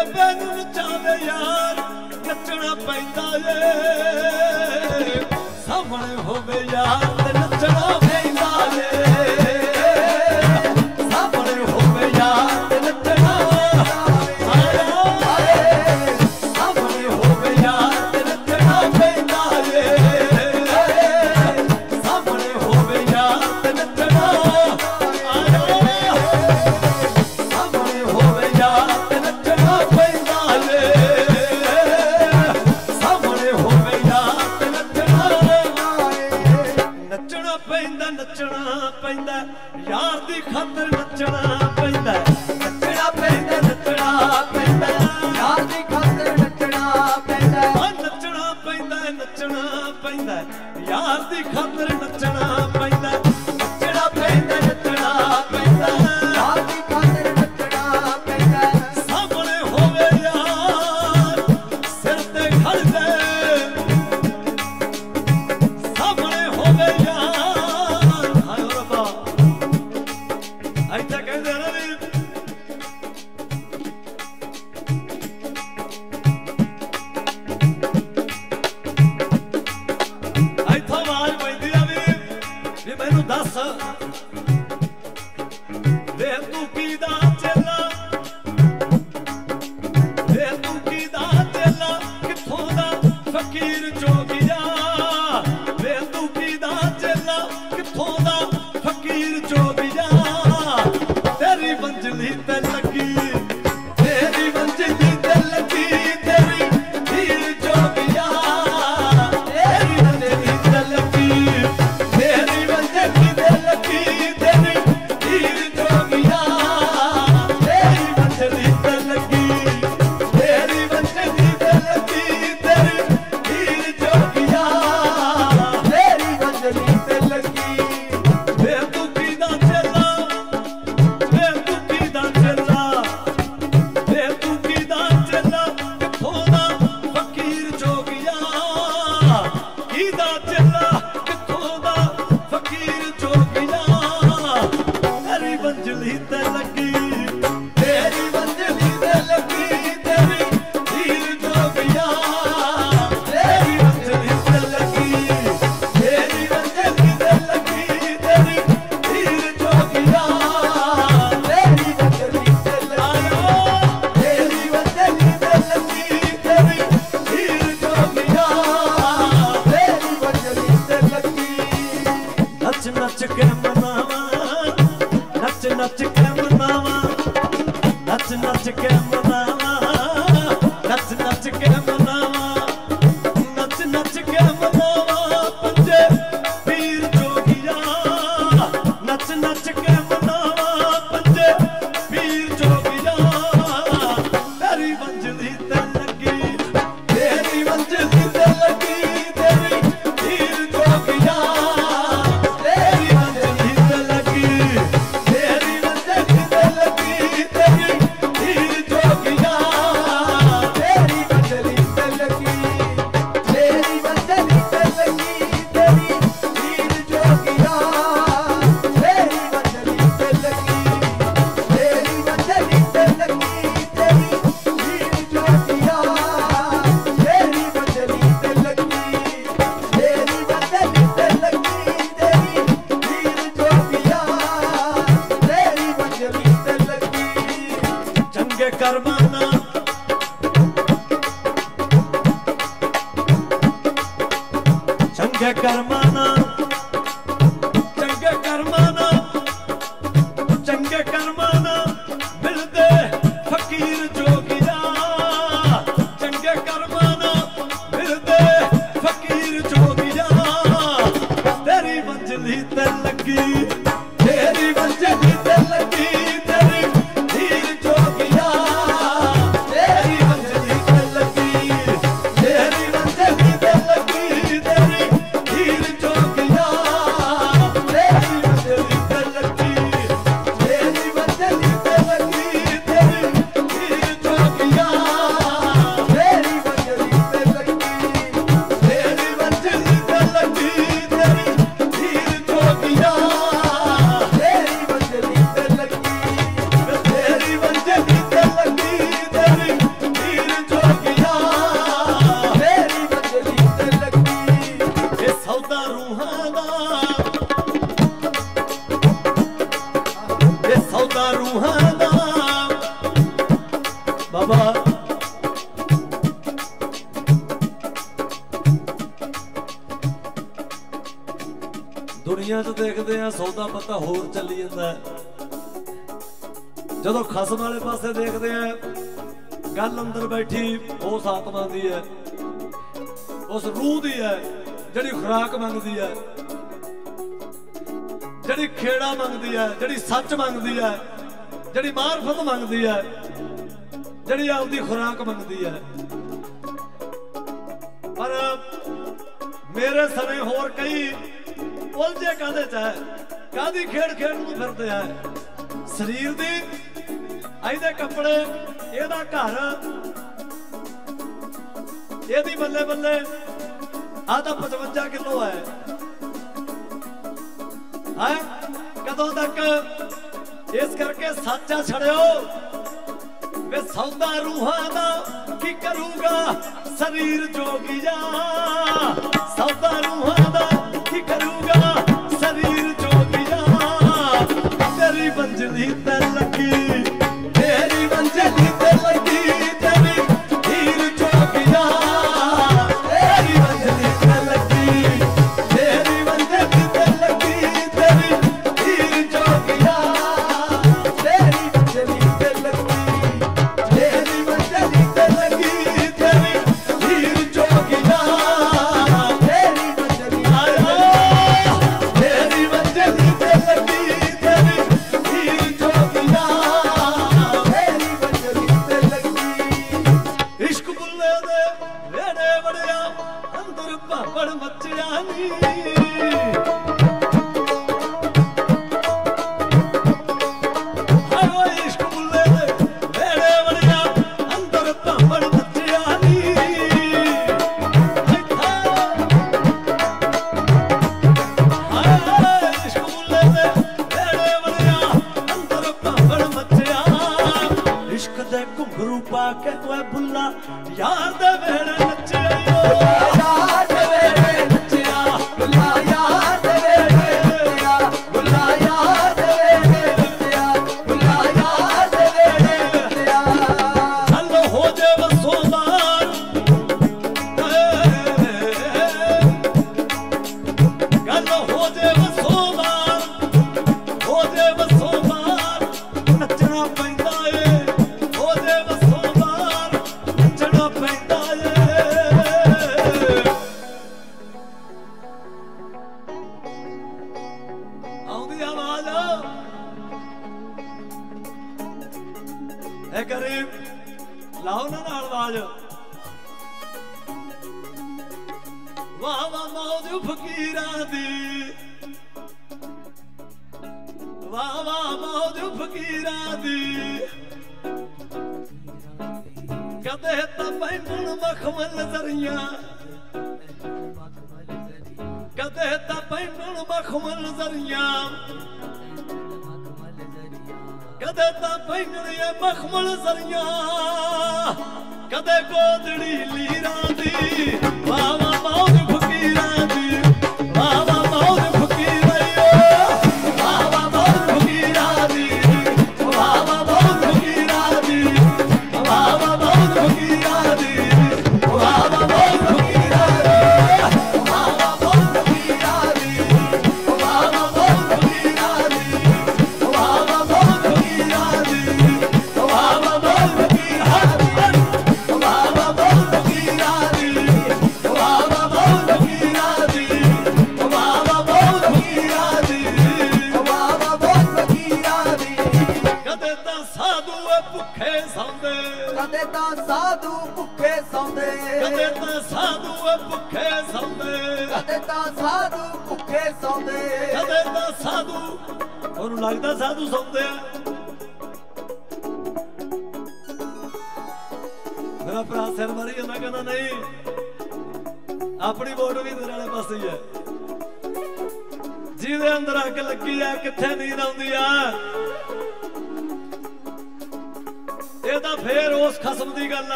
ਬੇਬੇ ਨੂੰ ਨਚਾਵੇ ਯਾਰ ਨੱਚਣਾ ਪੈਂਦਾ ਏ। ਸਾਹਮਣੇ ਹੋਵੇ ਯਾਰ। ਖਰਚ ਮੰਗਦੀ ਹੈ। ਜਿਹੜੀ ਮਾਰਫਤ ਮੰਗਦੀ ਹੈ, ਜਿਹੜੀ ਆਪਦੀ ਖੁਰਾਕ ਮੰਗਦੀ ਹੈ। ਪਰ ਮੇਰੇ ਸਮੇਂ ਹੋਰ ਕਈ ਉਲਝੇ ਕਾਦੇ ਚ ਹੈ ਕਾਦੀ ਖੇਡ ਖੇਡ ਨੂੰ ਫਿਰਦੇ ਆ। ਸਰੀਰ ਦੀ ਇਹਦੇ ਕੱਪੜੇ, ਇਹਦਾ ਘਰ, ਇਹਦੀ ਬੱਲੇ ਬੱਲੇ ਆ ਤਾਂ 55 ਕਿਲੋ ਹੈ। ਹਾਂ? ਕਦੋਂ ਤੱਕ ਵੇ ਸਾਚਾ ਛੜਿਓ ਵੇ ਸੌਦਾ ਰੂਹਾਂ ਦਾ ਕੀ ਕਰੂਗਾ? ਸਰੀਰ ਜੋਗੀਆ ਸੌਦਾ ਰੂਹਾਂ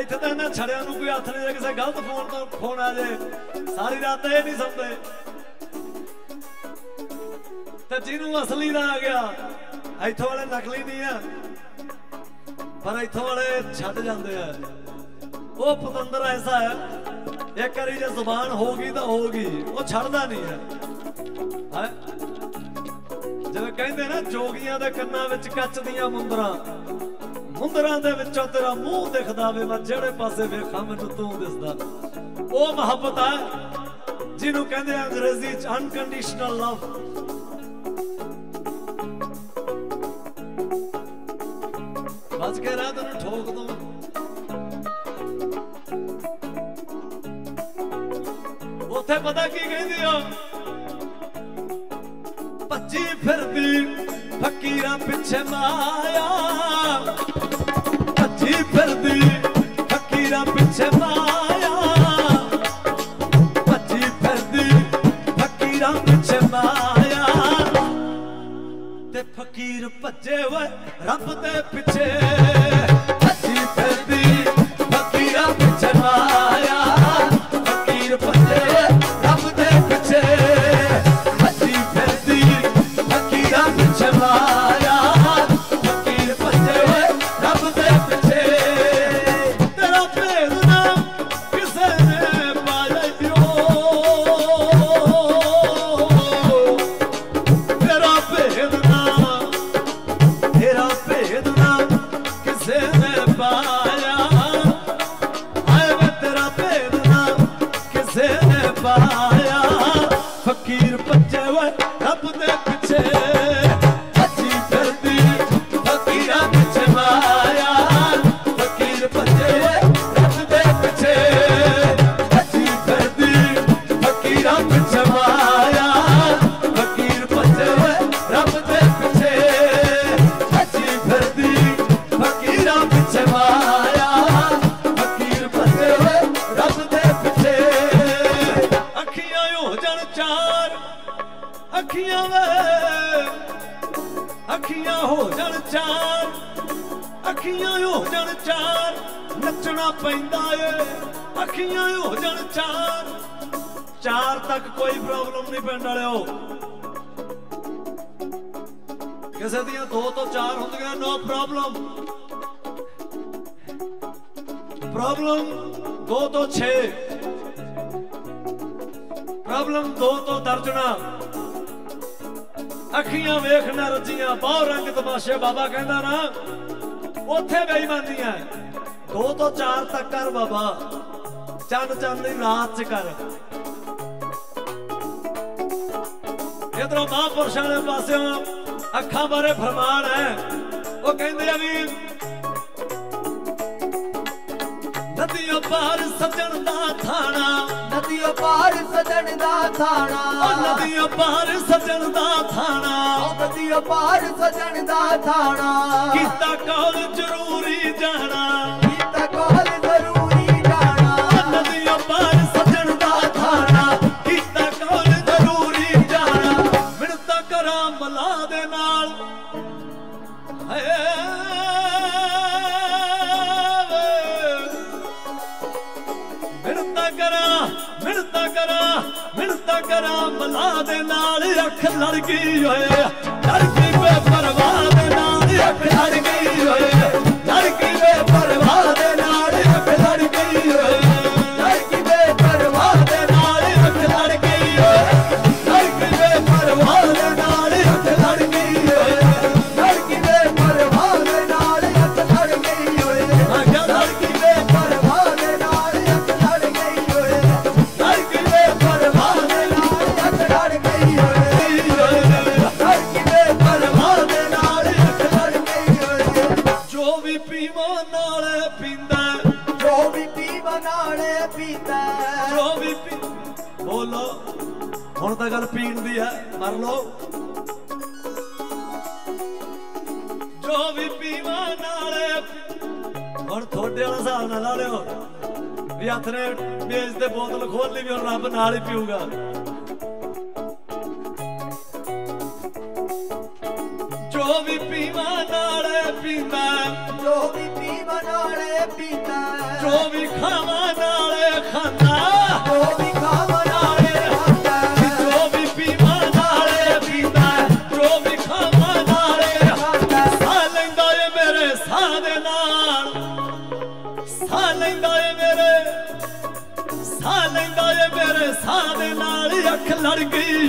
ਇੱਥੇ ਤਾਂ ਇਹਨਾਂ ਛੜਿਆਂ ਨੂੰ ਕੋਈ ਹੱਥ ਨਹੀਂ ਦੇ ਕਿਸੇ ਗਲਤ ਫੋਨ ਤੋਂ ਫੋਨ ਆ ਜੇ। ਸਾਰੀ ਰਾਤ ਇਹ ਨਹੀਂ ਸੌਂਦੇ। ਤੇ ਜਿਹਨੂੰ ਅਸਲੀ ਦਾ ਆ ਗਿਆ, ਇੱਥੋਂ ਵਾਲੇ ਨਕਲੀ ਨਹੀਂ ਆ। ਪਰ ਇੱਥੋਂ ਵਾਲੇ ਛੱਡ ਜਾਂਦੇ ਆ। ਉਹ ਪਤੰਦਰ ਐਸਾ ਹੈ, ਇੱਕ ਵਾਰੀ ਜੇ ਜ਼ੁਬਾਨ ਹੋ ਗਈ ਤਾਂ ਹੋ ਗਈ ਉਹ ਛੱਡਦਾ ਨਹੀਂ ਹੈ। ਹੈ? ਜਿਵੇਂ ਕਹਿੰਦੇ ਨਾ, ਜੋਗੀਆਂ ਦੇ ਕੰਨਾਂ ਵਿੱਚ ਕੱਚ ਦੀਆਂ ਮੁੰਦਰਾਂ। ਮੁੰਦਰਾਂ ਦੇ ਵਿੱਚੋਂ ਤੇਰਾ ਮੂੰਹ ਦਿਖਦਾ ਵੇ, ਮੈਂ ਜਿਹੜੇ ਪਾਸੇ ਵੇਖਾਂ ਮੈਨੂੰ ਤੂੰ ਦਿਸਦਾ। ਉਹ ਮੁਹੱਬਤ ਆ, ਜਿਹਨੂੰ ਕਹਿੰਦੇ ਆ ਅੰਗਰੇਜ਼ੀ ਚ ਅਨਕੰਡੀਸ਼ਨਲ ਲਵ ਬਚ ਕੇ ਰਹਿ ਤੈਨੂੰ ਠੋਕ ਦੂੰ। ਉੱਥੇ ਪਤਾ ਕੀ ਕਹਿੰਦੀ ਆ ਭੱਜੀ ਫਿਰਦੀ, ਫਕੀਰਾਂ ਪਿੱਛੇ ਮਾਇਆ ਭੱਜੀ ਫਿਰਦੀ, ਫਕੀਰਾਂ ਪਿੱਛੇ ਮਾਇਆ। ਭੱਜੀ ਫਿਰਦੀ, ਫਕੀਰਾਂ ਪਿੱਛੇ ਮਾਇਆ। ਤੇ ਫਕੀਰ ਭੱਜੇ ਓਏ ਰੱਬ ਦੇ ਪਿੱਛੇ। ਭੱਜੀ ਫਿਰਦੀ, ਫਕੀਰਾਂ ਪਿੱਛੇ ਮਾਇਆ। ਪਾਸ਼ੇ ਬਾਬਾ ਕਹਿੰਦਾ ਨਾ, ਉੱਥੇ ਬੇਈਮਾਨੀਆਂ ਦੋ ਤੋਂ ਚਾਰ ਤੱਕ ਕਰ ਬਾਬਾ। ਚੰਨ ਚੰਨ ਦੀ ਰਾਤ ਚ ਕਰ। ਰੱਬ ਦੀ ਅਪਾਰ ਸਜਣ ਦਾ ਥਾਣਾ। ਰੱਬ ਦੀ ਅਪਾਰ ਸਜਣ ਦਾ ਥਾਣਾ। ਕੀਤਾ ਕੌਲ ਜ਼ਰੂਰੀ ਜਾਣਾ। लड़की लड़की पे पर वन लड़की ਲਾ ਲਿਓ ਵੀ ਹੱਥ ਨੇ ਬੇਸ ਤੇ ਬੋਤਲ ਖੋਲ ਲਈ ਵੀ ਹੁਣ ਰੱਬ ਨਾਲ ਹੀ ਪੀਊਗਾ।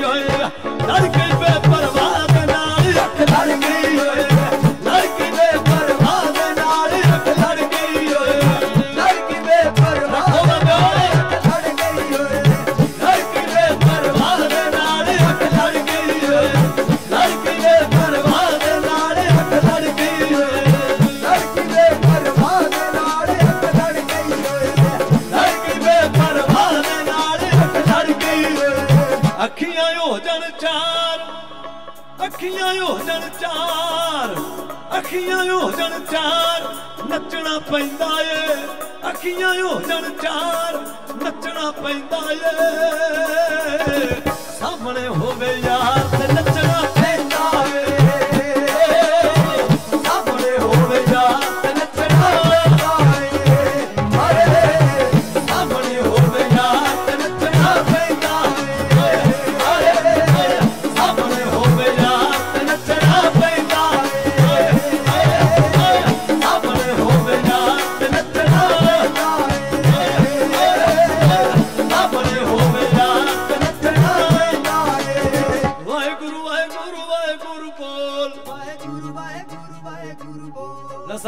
やい誰か ਅੱਖੀਆਂ ਹੋ ਜਣ ਚਾਰ, ਨੱਚਣਾ ਪੈਂਦਾ ਏ। ਅੱਖੀਆਂ ਹੋ ਜਾਣ ਚਾਰ, ਨੱਚਣਾ ਪੈਂਦਾ ਏ। ਸਾਹਮਣੇ ਹੋਵੇ ਯਾਰ ਤੇ ਨੱਚਣਾ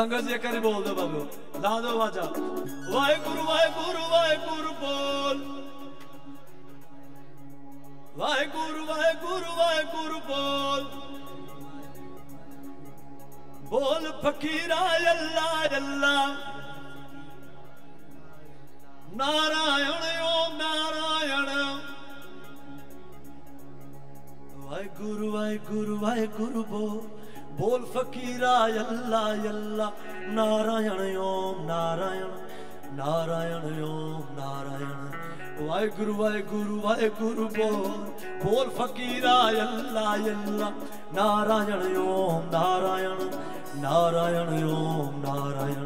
ਸੰਗਤ ਜੀ ਕਰੀ ਬੋਲ ਦੋ ਬਾਬੂ ਲਾ ਦੋ ਵਾਜਾ ਵਾਹਿਗੁਰੂ ਵਾਹਿਗੁਰੂ ਵਾਹਿਗੁਰੂ ਬੋਲ। ਵਾਹਿਗੁਰੂ ਵਾਹਿਗੁਰੂ ਵਾਹਿਗੁਰੂ ਬੋਲ। ਬੋਲ ਫਕੀਰਾ ਅੱਲਾ ਅੱਲਾ। ਨਾਰਾਇਣ ਓ, ਨਾਰਾਇਣ। ਵਾਹਿਗੁਰੂ ਵਾਹਿਗੁਰੂ ਵਾਹਿਗੁਰੂ ਬੋਲ। ਬੋਲ ਫਕੀਰਾ, ਅੱਲਾ ਅੱਲਾ। ਨਾਰਾਇਣ ਓਮ, ਨਾਰਾਇਣ ਨਾਰਾਇਣ ਓਮ, ਨਾਰਾਇਣ। ਵਾਹਿਗੁਰੂ ਵਾਹਿਗੁਰੂ ਵਾਹਿਗੁਰੂ ਬੋਲ। ਬੋਲ ਫਕੀਰਾ, ਅੱਲਾ ਅੱਲਾ। ਨਾਰਾਇਣ ਓਮ, ਨਾਰਾਇਣ ਨਾਰਾਇਣ ਓਮ, ਨਾਰਾਇਣ।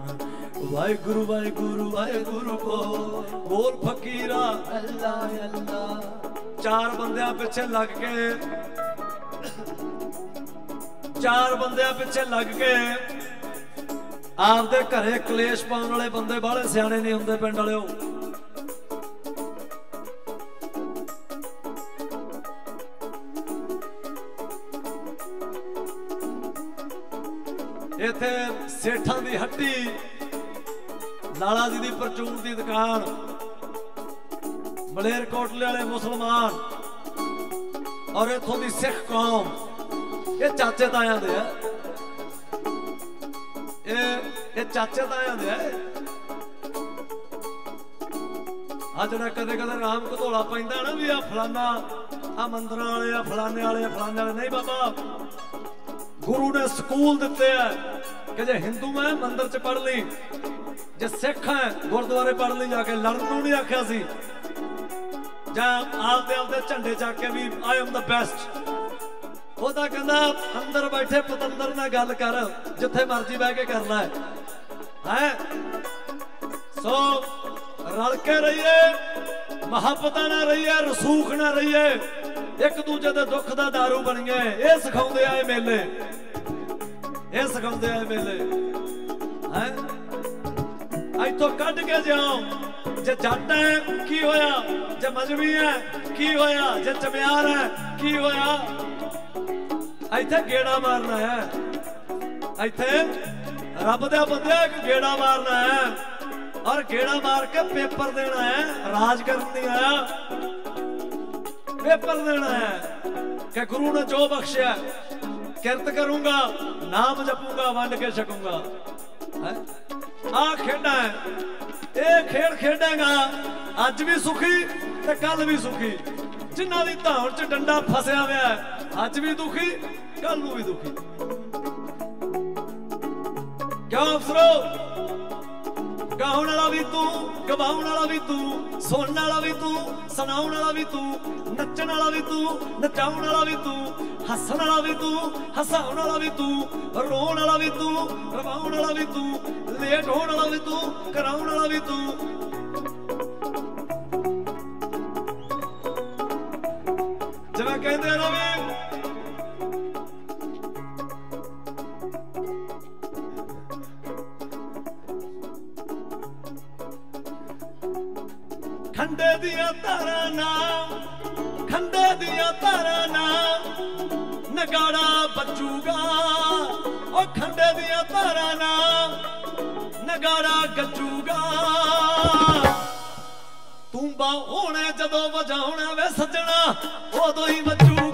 ਵਾਹਿਗੁਰੂ ਵਾਹਿਗੁਰੂ ਵਾਹਿਗੁਰੂ ਬੋਲ। ਬੋਲ ਫਕੀਰਾ, ਅੱਲਾ ਅੱਲਾ। ਚਾਰ ਬੰਦਿਆਂ ਪਿੱਛੇ ਲੱਗ ਕੇ ਚਾਰ ਬੰਦਿਆਂ ਪਿੱਛੇ ਲੱਗ ਕੇ ਆਪਦੇ ਘਰੇ ਕਲੇਸ਼ ਪਾਉਣ ਵਾਲੇ ਬੰਦੇ ਬਾਹਲੇ ਸਿਆਣੇ ਨਹੀਂ ਹੁੰਦੇ ਪਿੰਡ ਵਾਲਿਓ। ਇੱਥੇ ਸੇਠਾਂ ਦੀ ਹੱਟੀ, ਲਾਲਾ ਜੀ ਦੀ ਪਰਚੂਨ ਦੀ ਦੁਕਾਨ, ਮਲੇਰਕੋਟਲੇ ਵਾਲੇ ਮੁਸਲਮਾਨ, ਔਰ ਇਥੋਂ ਦੀ ਸਿੱਖ ਕੌਮ। ਇਹ ਚਾਚੇ ਤਾਇਆਂ ਦੇ ਆ। ਇਹ ਇਹ ਚਾਚੇ ਤਾਇਆਂ ਦੇ ਆ। ਆ ਜਿਹੜਾ ਕਦੇ ਕਦੇ ਰਾਮ ਘਤੋਲਾ ਪੈਂਦਾ ਨਾ ਵੀ ਆ ਫਲਾਨਾ ਆ ਮੰਦਰਾਂ ਵਾਲੇ ਆ ਫਲਾਨੇ ਵਾਲੇ ਆ ਫਲਾਨੇ ਵਾਲੇ। ਨਹੀਂ ਬਾਬਾ, ਗੁਰੂ ਨੇ ਸਕੂਲ ਦਿੱਤੇ ਆ ਕਿ ਜੇ ਹਿੰਦੂ ਹੈ ਮੰਦਰ ਚ ਪੜ ਲਈ, ਜੇ ਸਿੱਖ ਹੈ ਗੁਰਦੁਆਰੇ ਪੜ ਲਈ ਜਾ ਕੇ, ਲੜਨ ਨੂੰ ਨਹੀਂ ਆਖਿਆ ਸੀ। ਜਾਂ ਆਪਦੇ ਆਪਦੇ ਝੰਡੇ ਚੱਕ ਕੇ ਵੀ ਆਈ ਐਮ ਦਾ ਬੈਸਟ ਉਹ ਤਾਂ ਕਹਿੰਦਾ, ਅੰਦਰ ਬੈਠੇ ਪਤੰਦਰ ਨਾਲ ਗੱਲ ਕਰ, ਜਿੱਥੇ ਮਰਜ਼ੀ ਬਹਿ ਕੇ ਕਰਨਾ ਹੈ ਹੈ? ਸੋ ਰਲ ਕੇ ਰਹੀਏ, ਮੁਹੱਬਤਾਂ ਨਾਲ ਰਹੀਏ, ਰਸੂਖ ਨਾਲ ਰਹੀਏ, ਇੱਕ ਦੂਜੇ ਦੇ ਦੁੱਖ ਦਾ दारू ਬਣੀਏ ਇਹ ਸਿਖਾਉਂਦੇ ਆ ਇਹ ਮੇਲੇ। ਇਹ ਸਿਖਾਉਂਦੇ ਆ ਇਹ ਮੇਲੇ। ਹੈ? ਇੱਥੋਂ ਕੱਢ ਕੇ ਜਾਓ ਜੇ ਜੱਟ ਹੈ, ਕੀ ਹੋਇਆ? ਜੇ ਮਜਬੀ ਹੈ, ਕੀ ਹੋਇਆ? ਜੇ ਚਮਿਆਰ ਹੈ, ਕੀ ਹੋਇਆ? ਇੱਥੇ ਗੇੜਾ ਮਾਰਨਾ ਹੈ। ਇੱਥੇ ਰੱਬ ਦੇ ਬੰਦਿਆ ਇੱਕ ਗੇੜਾ ਮਾਰਨਾ ਹੈ। ਔਰ ਗੇੜਾ ਮਾਰ ਕੇ ਪੇਪਰ ਦੇਣਾ ਹੈ, ਰਾਜ ਕਰਨ ਦੀ ਆਇਆ ਪੇਪਰ ਦੇਣਾ ਹੈ ਕਿ ਗੁਰੂ ਨੇ ਜੋ ਬਖਸ਼ਿਆ, ਕਿਰਤ ਕਰੂੰਗਾ, ਨਾਮ ਜਪੂੰਗਾ, ਵੰਡ ਕੇ ਛਕੂੰਗਾ। ਹੈ? ਆ ਖੇਡਾਂ ਹੈ। ਇਹ ਖੇਡ ਖੇਡੇਗਾ। ਅੱਜ ਵੀ ਸੁਖੀ ਤੇ ਕੱਲ ਵੀ ਸੁਖੀ। ਜਿਨ੍ਹਾਂ ਦੀ ਧੌਣ 'ਚ ਡੰਡਾ ਫਸਿਆ ਹੋਇਆ ਹੈ ਅੱਜ ਵੀ ਦੁਖੀ ਕੱਲ ਨੂੰ ਵੀ ਦੁਖੀ ਕਿਉਂ ਅਫਸਰੋ ਗਾਉਣ ਵਾਲਾ ਵੀ ਤੂੰ ਗਵਾਉਣ ਵਾਲਾ ਵੀ ਤੂੰ ਸੁਣਨ ਵਾਲਾ ਵੀ ਤੂੰ ਸੁਣਾਉਣ ਵਾਲਾ ਵੀ ਤੂੰ ਨੱਚਣ ਵਾਲਾ ਵੀ ਤੂੰ ਨਚਾਉਣ ਵਾਲਾ ਵੀ ਤੂੰ ਹੱਸਣ ਵਾਲਾ ਵੀ ਤੂੰ ਹਸਾਉਣ ਵਾਲਾ ਵੀ ਤੂੰ ਰੋਣ ਵਾਲਾ ਵੀ ਤੂੰ ਰਵਾਉਣ ਵਾਲਾ ਵੀ ਤੂੰ ਲੇਟ ਹੋਣ ਵਾਲਾ ਵੀ ਤੂੰ ਕਰਾਉਣ ਵਾਲਾ ਵੀ ਤੂੰ ਜਿਵੇਂ ਕਹਿੰਦੇ ਆ ਨਗਾੜਾ ਗੱਜੂਗਾ ਤੂੰਬਾ ਹੋਣੇ ਜਦੋਂ ਵਜਾਉਣਾ ਵੇ ਸੱਜਣਾ ਉਦੋਂ ਹੀ ਵੱਜੂਗਾ।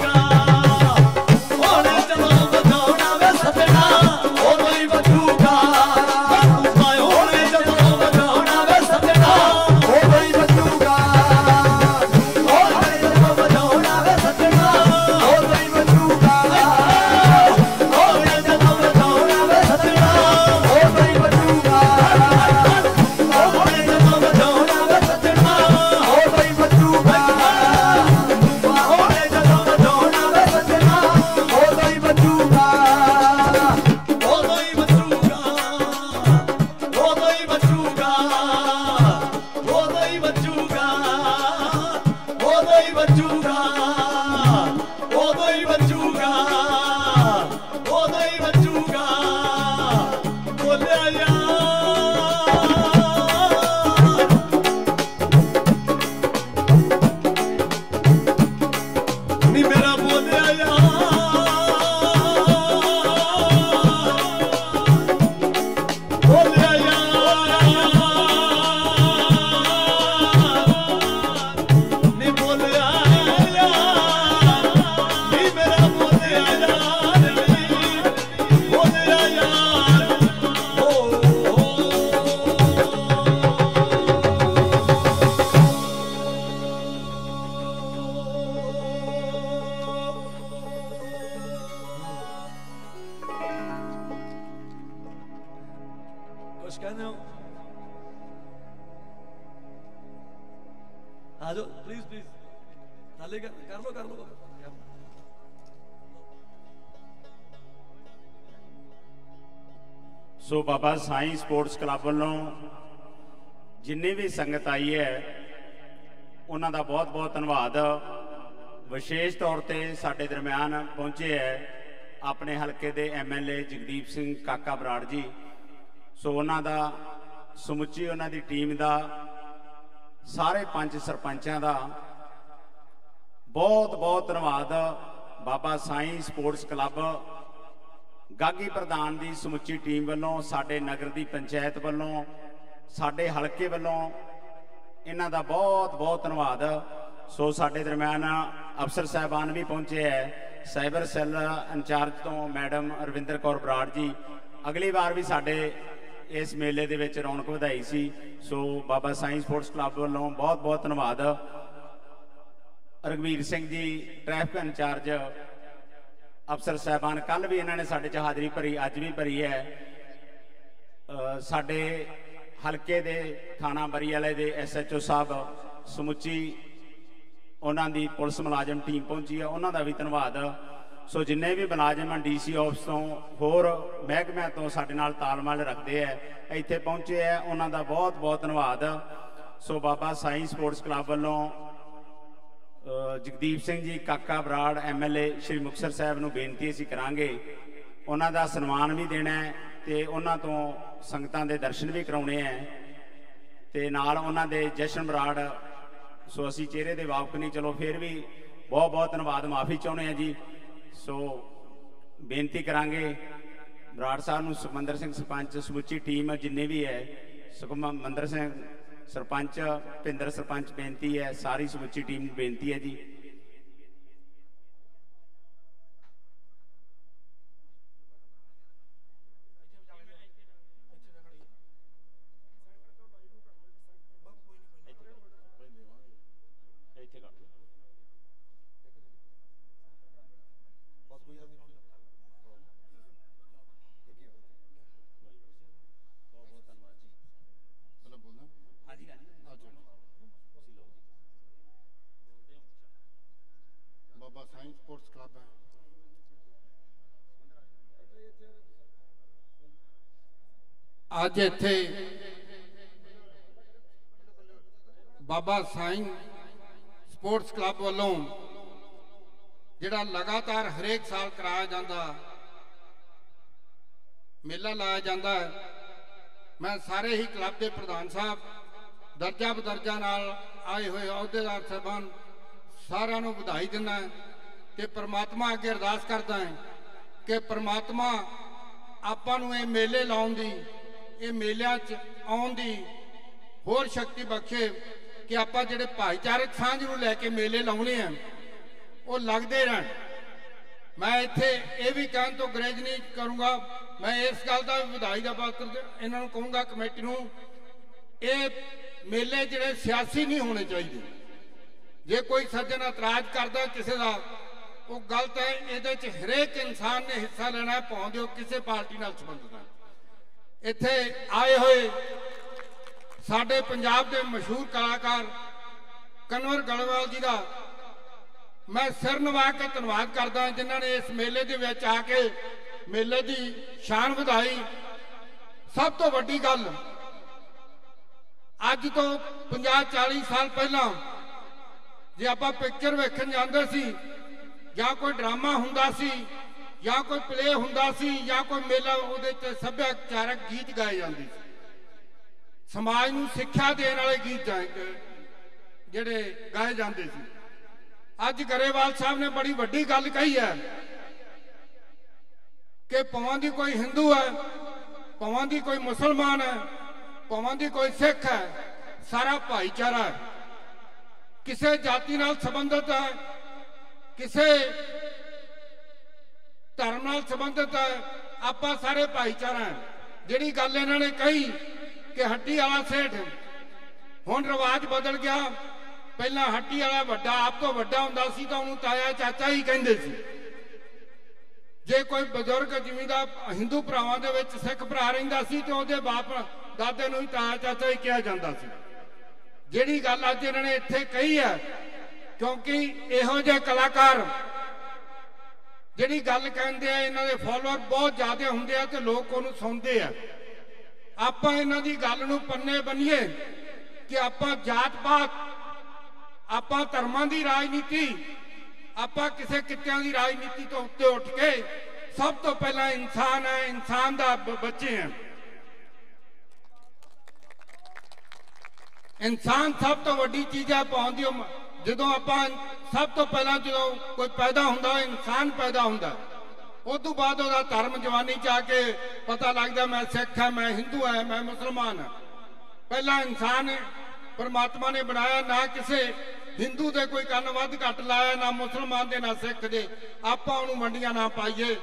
ਸਾਈਂ ਸਪੋਰਟਸ ਕਲੱਬ ਵੱਲੋਂ ਜਿੰਨੀ ਵੀ ਸੰਗਤ ਆਈ ਹੈ, ਉਹਨਾਂ ਦਾ ਬਹੁਤ ਬਹੁਤ ਧੰਨਵਾਦ। ਵਿਸ਼ੇਸ਼ ਤੌਰ ਤੇ ਸਾਡੇ ਦਰਮਿਆਨ ਪਹੁੰਚੇ ਹੈ ਆਪਣੇ ਹਲਕੇ ਦੇ ਐਮਐਲਏ ਜਗਦੀਪ ਸਿੰਘ ਕਾਕਾ ਬਰਾੜ ਜੀ। ਸੋ ਉਹਨਾਂ ਦਾ ਸਮੁੱਚੀ ਉਹਨਾਂ ਦੀ ਟੀਮ ਦਾ, ਸਾਰੇ ਪੰਜ ਸਰਪੰਚਾਂ ਦਾ ਬਹੁਤ ਬਹੁਤ ਧੰਨਵਾਦ। ਬਾਬਾ ਸਾਈਂ ਸਪੋਰਟਸ ਕਲੱਬ ਗਾਗੀ ਪ੍ਰਧਾਨ ਦੀ ਸਮੁੱਚੀ ਟੀਮ ਵੱਲੋਂ, ਸਾਡੇ ਨਗਰ ਦੀ ਪੰਚਾਇਤ ਵੱਲੋਂ, ਸਾਡੇ ਹਲਕੇ ਵੱਲੋਂ ਇਹਨਾਂ ਦਾ ਬਹੁਤ ਬਹੁਤ ਧੰਨਵਾਦ। ਸੋ ਸਾਡੇ ਦਰਮਿਆਨ ਅਫਸਰ ਸਾਹਿਬਾਨ ਵੀ ਪਹੁੰਚੇ ਹੈ। ਸਾਈਬਰ ਸੈੱਲ ਇੰਚਾਰਜ ਤੋਂ ਮੈਡਮ ਰਵਿੰਦਰ ਕੌਰ ਬਰਾੜ ਜੀ, ਅਗਲੀ ਵਾਰ ਵੀ ਸਾਡੇ ਇਸ ਮੇਲੇ ਦੇ ਵਿੱਚ ਰੌਣਕ ਵਧਾਈ ਸੀ। ਸੋ ਬਾਬਾ ਸਾਈਂ ਸਪੋਰਟਸ ਕਲੱਬ ਵੱਲੋਂ ਬਹੁਤ ਬਹੁਤ ਧੰਨਵਾਦ। ਰਗਵੀਰ ਸਿੰਘ ਜੀ, ਟ੍ਰੈਫਿਕ ਇੰਚਾਰਜ ਅਫਸਰ ਸਾਹਿਬਾਨ ਕੱਲ ਵੀ ਇਹਨਾਂ ਨੇ ਸਾਡੇ ਚ ਹਾਜ਼ਰੀ ਭਰੀ, ਅੱਜ ਵੀ ਭਰੀ ਹੈ। ਸਾਡੇ ਹਲਕੇ ਦੇ ਥਾਣਾ ਬਰੀ ਵਾਲੇ ਦੇ ਐਸਐਚਓ ਸਾਹਿਬ ਸਮੁੱਚੀ ਉਹਨਾਂ ਦੀ ਪੁਲਿਸ ਮੁਲਾਜ਼ਮ ਟੀਮ ਪਹੁੰਚੀ ਹੈ। ਉਹਨਾਂ ਦਾ ਵੀ ਧੰਨਵਾਦ। ਸੋ ਜਿੰਨੇ ਵੀ ਮੁਲਾਜ਼ਮ ਹਨ ਡੀਸੀ ਆਫਿਸ ਤੋਂ, ਹੋਰ ਮਹਿਕਮਿਆਂ ਤੋਂ ਸਾਡੇ ਨਾਲ ਤਾਲਮੇਲ ਰੱਖਦੇ ਆ ਇੱਥੇ ਪਹੁੰਚੇ ਆ ਉਹਨਾਂ ਦਾ ਬਹੁਤ ਬਹੁਤ ਧੰਨਵਾਦ। ਸੋ ਬਾਬਾ ਸਾਈਂ ਸਪੋਰਟਸ ਕਲੱਬ ਵੱਲੋਂ ਜਗਦੀਪ ਸਿੰਘ ਜੀ, ਕਾਕਾ ਬਰਾੜ ਐਮਐਲਏ ਸ਼੍ਰੀ ਮੁਕਤਸਰ ਸਾਹਿਬ ਨੂੰ ਬੇਨਤੀ ਅਸੀਂ ਕਰਾਂਗੇ। ਉਹਨਾਂ ਦਾ ਸਨਮਾਨ ਵੀ ਦੇਣਾ ਹੈ ਤੇ ਉਹਨਾਂ ਤੋਂ ਸੰਗਤਾਂ ਦੇ ਦਰਸ਼ਨ ਵੀ ਕਰਾਉਣੇ ਹੈ। ਤੇ ਨਾਲ ਉਹਨਾਂ ਦੇ ਜਸ਼ਨ ਬਰਾੜ, ਸੋ ਅਸੀਂ ਚਿਹਰੇ ਦੇ ਵਾਕਫ ਨਹੀਂ, ਚਲੋ ਫਿਰ ਵੀ ਬਹੁਤ ਬਹੁਤ ਧੰਨਵਾਦ, ਮਾਫੀ ਚਾਹੁੰਦੇ ਆ ਜੀ। ਸੋ ਬੇਨਤੀ ਕਰਾਂਗੇ, ਬਰਾੜ ਸਾਹਿਬ ਨੂੰ ਸੁਖਮੰਦਰ ਸਿੰਘ ਸਰਪੰਚ ਸਮੁੱਚੀ ਟੀਮ ਜਿੰਨੇ ਵੀ ਹੈ ਸੁਖਮੰਦਰ ਸਿੰਘ ਸਰਪੰਚ ਭਿੰਦਰ ਸਰਪੰਚ ਬੇਨਤੀ ਹੈ ਸਾਰੀ ਸਮੁੱਚੀ ਟੀਮ ਨੂੰ ਬੇਨਤੀ ਹੈ ਜੀ ਪਹਿਲਾਂ ਬੋਲਣਾ ਹਾਂਜੀ ਹਾਂਜੀ ਬਾਬਾ ਸਾਇੰਸ ਸਪੋਰਟਸ ਕਲੱਬ ਹੈ ਅੱਜ ਇੱਥੇ ਬਾਬਾ ਸਾਈਂ ਸਪੋਰਟਸ ਕਲੱਬ ਵੱਲੋਂ ਜਿਹੜਾ ਲਗਾਤਾਰ ਹਰੇਕ ਸਾਲ ਕਰਾਇਆ ਜਾਂਦਾ, ਮੇਲਾ ਲਾਇਆ ਜਾਂਦਾ ਹੈ। ਮੈਂ ਸਾਰੇ ਹੀ ਕਲੱਬ ਦੇ ਪ੍ਰਧਾਨ ਸਾਹਿਬ, ਦਰਜਾ ਬਦਰਜਾ ਨਾਲ ਆਏ ਹੋਏ ਅਹੁਦੇਦਾਰ ਸਾਹਿਬਾਨ ਸਾਰਿਆਂ ਨੂੰ ਵਧਾਈ ਦਿੰਦਾ ਤੇ ਪ੍ਰਮਾਤਮਾ ਅੱਗੇ ਅਰਦਾਸ ਕਰਦਾ ਹਾਂ ਕਿ ਪ੍ਰਮਾਤਮਾ ਆਪਾਂ ਨੂੰ ਇਹ ਮੇਲੇ ਲਾਉਣ ਦੀ ਇਹ ਮੇਲਿਆਂ 'ਚ ਆਉਣ ਦੀ ਹੋਰ ਸ਼ਕਤੀ ਬਖਸ਼ੇ ਕਿ ਆਪਾਂ ਜਿਹੜੇ ਭਾਈਚਾਰਕ ਸਾਂਝ ਨੂੰ ਲੈ ਕੇ ਮੇਲੇ ਲਾਉਣੇ ਆ, ਉਹ ਲੱਗਦੇ ਰਹਿਣ। ਮੈਂ ਇੱਥੇ ਇਹ ਵੀ ਕਹਿਣ ਤੋਂ ਗਰੇਜ ਨਹੀਂ ਕਰੂੰਗਾ, ਮੈਂ ਇਸ ਗੱਲ ਦਾ ਵਧਾਈ ਦਾ ਪਾਤਰ ਇਹਨਾਂ ਨੂੰ ਕਹੂੰਗਾ ਕਮੇਟੀ ਨੂੰ, ਇਹ ਮੇਲੇ ਜਿਹੜੇ ਸਿਆਸੀ ਨਹੀਂ ਹੋਣੇ ਚਾਹੀਦੇ। ਜੇ ਕੋਈ ਸੱਜਣ ਇਤਰਾਜ਼ ਕਰਦਾ ਕਿਸੇ ਦਾ, ਉਹ ਗਲਤ ਹੈ, ਇਹਦੇ 'ਚ ਹਰੇਕ ਇਨਸਾਨ ਨੇ ਹਿੱਸਾ ਲੈਣਾ ਹੈ ਭਾਵੇਂ ਉਹ ਕਿਸੇ ਪਾਰਟੀ ਨਾਲ ਸੰਬੰਧਿਤ ਹੈ। ਇੱਥੇ ਆਏ ਹੋਏ ਸਾਡੇ ਪੰਜਾਬ ਦੇ ਮਸ਼ਹੂਰ ਕਲਾਕਾਰ ਕਨਵਰ ਗਲਵਾਲ ਜੀ ਦਾ ਮੈਂ ਸਿਰ ਨਵਾ ਕੇ ਧੰਨਵਾਦ ਕਰਦਾ ਜਿਨ੍ਹਾਂ ਨੇ ਇਸ ਮੇਲੇ ਦੇ ਵਿੱਚ ਆ ਕੇ ਮੇਲੇ ਦੀ ਸ਼ਾਨ ਵਧਾਈ। ਸਭ ਤੋਂ ਵੱਡੀ ਗੱਲ, ਅੱਜ ਤੋਂ 50 40 ਸਾਲ ਪਹਿਲਾਂ ਜੇ ਆਪਾਂ ਪਿਕਚਰ ਵੇਖਣ ਜਾਂਦੇ ਸੀ ਜਾਂ ਕੋਈ ਡਰਾਮਾ ਹੁੰਦਾ ਸੀ ਜਾਂ ਕੋਈ ਪਲੇ ਹੁੰਦਾ ਸੀ ਜਾਂ ਕੋਈ ਮੇਲਾ ਉਹਦੇ ਤੇ ਸੱਭਿਆਚਾਰਕ ਗੀਤ ਗਾਏ ਜਾਂਦੇ ਸੀ। ਸਮਾਜ ਨੂੰ ਸਿੱਖਿਆ ਦੇਣ ਵਾਲੇ ਗੀਤ ਜਿਹੜੇ ਗਾਏ ਜਾਂਦੇ ਸੀ। ਅੱਜ ਗਰੇਵਾਲ ਸਾਹਿਬ ਨੇ ਬੜੀ ਵੱਡੀ ਗੱਲ ਕਹੀ ਹੈ ਕਿ ਪਵਾਂ ਦੀ ਕੋਈ ਹਿੰਦੂ ਹੈ ਪਵਾਂ ਦੀ ਕੋਈ ਮੁਸਲਮਾਨ ਹੈ ਪਵਾਂ ਦੀ ਕੋਈ ਸਿੱਖ ਹੈ, ਸਾਰਾ ਭਾਈਚਾਰਾ ਹੈ। ਕਿਸੇ ਜਾਤੀ ਨਾਲ ਸੰਬੰਧਿਤ ਹੈ, ਕਿਸੇ ਧਰਮ ਨਾਲ ਸੰਬੰਧਿਤ ਹੈ, ਆਪਾਂ ਸਾਰੇ ਭਾਈਚਾਰਾ ਜਿਹੜੀ ਗੱਲ ਇਹਨਾਂ ਨੇ ਕਹੀ ਕਿ ਹੱਟੀ ਵਾਲਾ ਸੇਠ, ਹੁਣ ਰਿਵਾਜ ਬਦਲ ਗਿਆ। ਪਹਿਲਾਂ ਹੱਟੀ ਵਾਲਾ ਵੱਡਾ, ਆਪ ਤੋਂ ਵੱਡਾ ਹੁੰਦਾ ਸੀ ਤਾਂ ਉਹਨੂੰ ਤਾਇਆ ਚਾਚਾ ਹੀ ਕਹਿੰਦੇ ਸੀ। ਜੇ ਕੋਈ ਬਜ਼ੁਰਗ ਜ਼ਿਮੀਂਦਾਰ ਹਿੰਦੂ ਭਰਾਵਾਂ ਦੇ ਵਿੱਚ ਸਿੱਖ ਭਰਾ ਰਹਿੰਦਾ ਸੀ ਤੇ ਉਹਦੇ ਬਾਪ ਦਾਦੇ ਨੂੰ ਹੀ ਤਾਇਆ ਚਾਚਾ ਹੀ ਕਿਹਾ ਜਾਂਦਾ ਸੀ। ਜਿਹੜੀ ਗੱਲ ਅੱਜ ਇਹਨਾਂ ਨੇ ਇੱਥੇ ਕਹੀ ਹੈ, ਕਿਉਂਕਿ ਇਹੋ ਜਿਹੇ ਕਲਾਕਾਰ ਜਿਹੜੀ ਗੱਲ ਕਹਿੰਦੇ ਆ, ਇਹਨਾਂ ਦੇ ਫਾਲੋਅਰ ਬਹੁਤ ਜ਼ਿਆਦਾ ਹੁੰਦੇ ਆ ਤੇ ਲੋਕ ਉਹਨੂੰ ਸੁਣਦੇ ਆ। ਆਪਾਂ ਇਹਨਾਂ ਦੀ ਗੱਲ ਨੂੰ ਪੰਨੇ ਬੰਨੀਏ ਕਿ ਆਪਾਂ ਜਾਤ ਪਾਤ, ਆਪਾਂ ਧਰਮਾਂ ਦੀ ਰਾਜਨੀਤੀ, ਆਪਾਂ ਕਿਸੇ ਕਿੱਤਿਆਂ ਦੀ ਰਾਜਨੀਤੀ ਤੋਂ ਉੱਤੇ ਉੱਠ ਕੇ ਸਭ ਤੋਂ ਪਹਿਲਾਂ ਇਨਸਾਨ ਹੈ ਇਨਸਾਨ ਦਾ ਬੱਚੇ ਹੈ ਇਨਸਾਨ ਸਭ ਤੋਂ ਵੱਡੀ ਚੀਜ਼ ਹੈ ਪਾਉਂਦੀ ਜਦੋਂ ਆਪਾਂ ਸਭ ਤੋਂ ਪਹਿਲਾਂ ਜਦੋਂ ਕੋਈ ਪੈਦਾ ਹੁੰਦਾ, ਇਨਸਾਨ ਪੈਦਾ ਹੁੰਦਾ ਉਸ ਤੋਂ ਬਾਅਦ ਉਹਦਾ ਧਰਮ ਜਵਾਨੀ ਚ ਆ ਕੇ ਪਤਾ ਲੱਗਦਾ, ਮੈਂ ਸਿੱਖ ਹਾਂ, ਮੈਂ ਹਿੰਦੂ ਹਾਂ, ਮੈਂ ਮੁਸਲਮਾਨ ਹਾਂ। ਪਹਿਲਾ ਇਨਸਾਨ ਪਰਮਾਤਮਾ ਨੇ ਬਣਾਇਆ, ਨਾ ਕਿਸੇ ਹਿੰਦੂ ਦੇ ਕੋਈ ਕੰਨ ਵੱਧ ਘੱਟ ਲਾਇਆ, ਨਾ ਮੁਸਲਮਾਨ ਦੇ, ਨਾ ਸਿੱਖ ਦੇ। ਆਪਾਂ ਉਹਨੂੰ ਮੰਡੀਆਂ ਨਾ ਪਾਈਏ।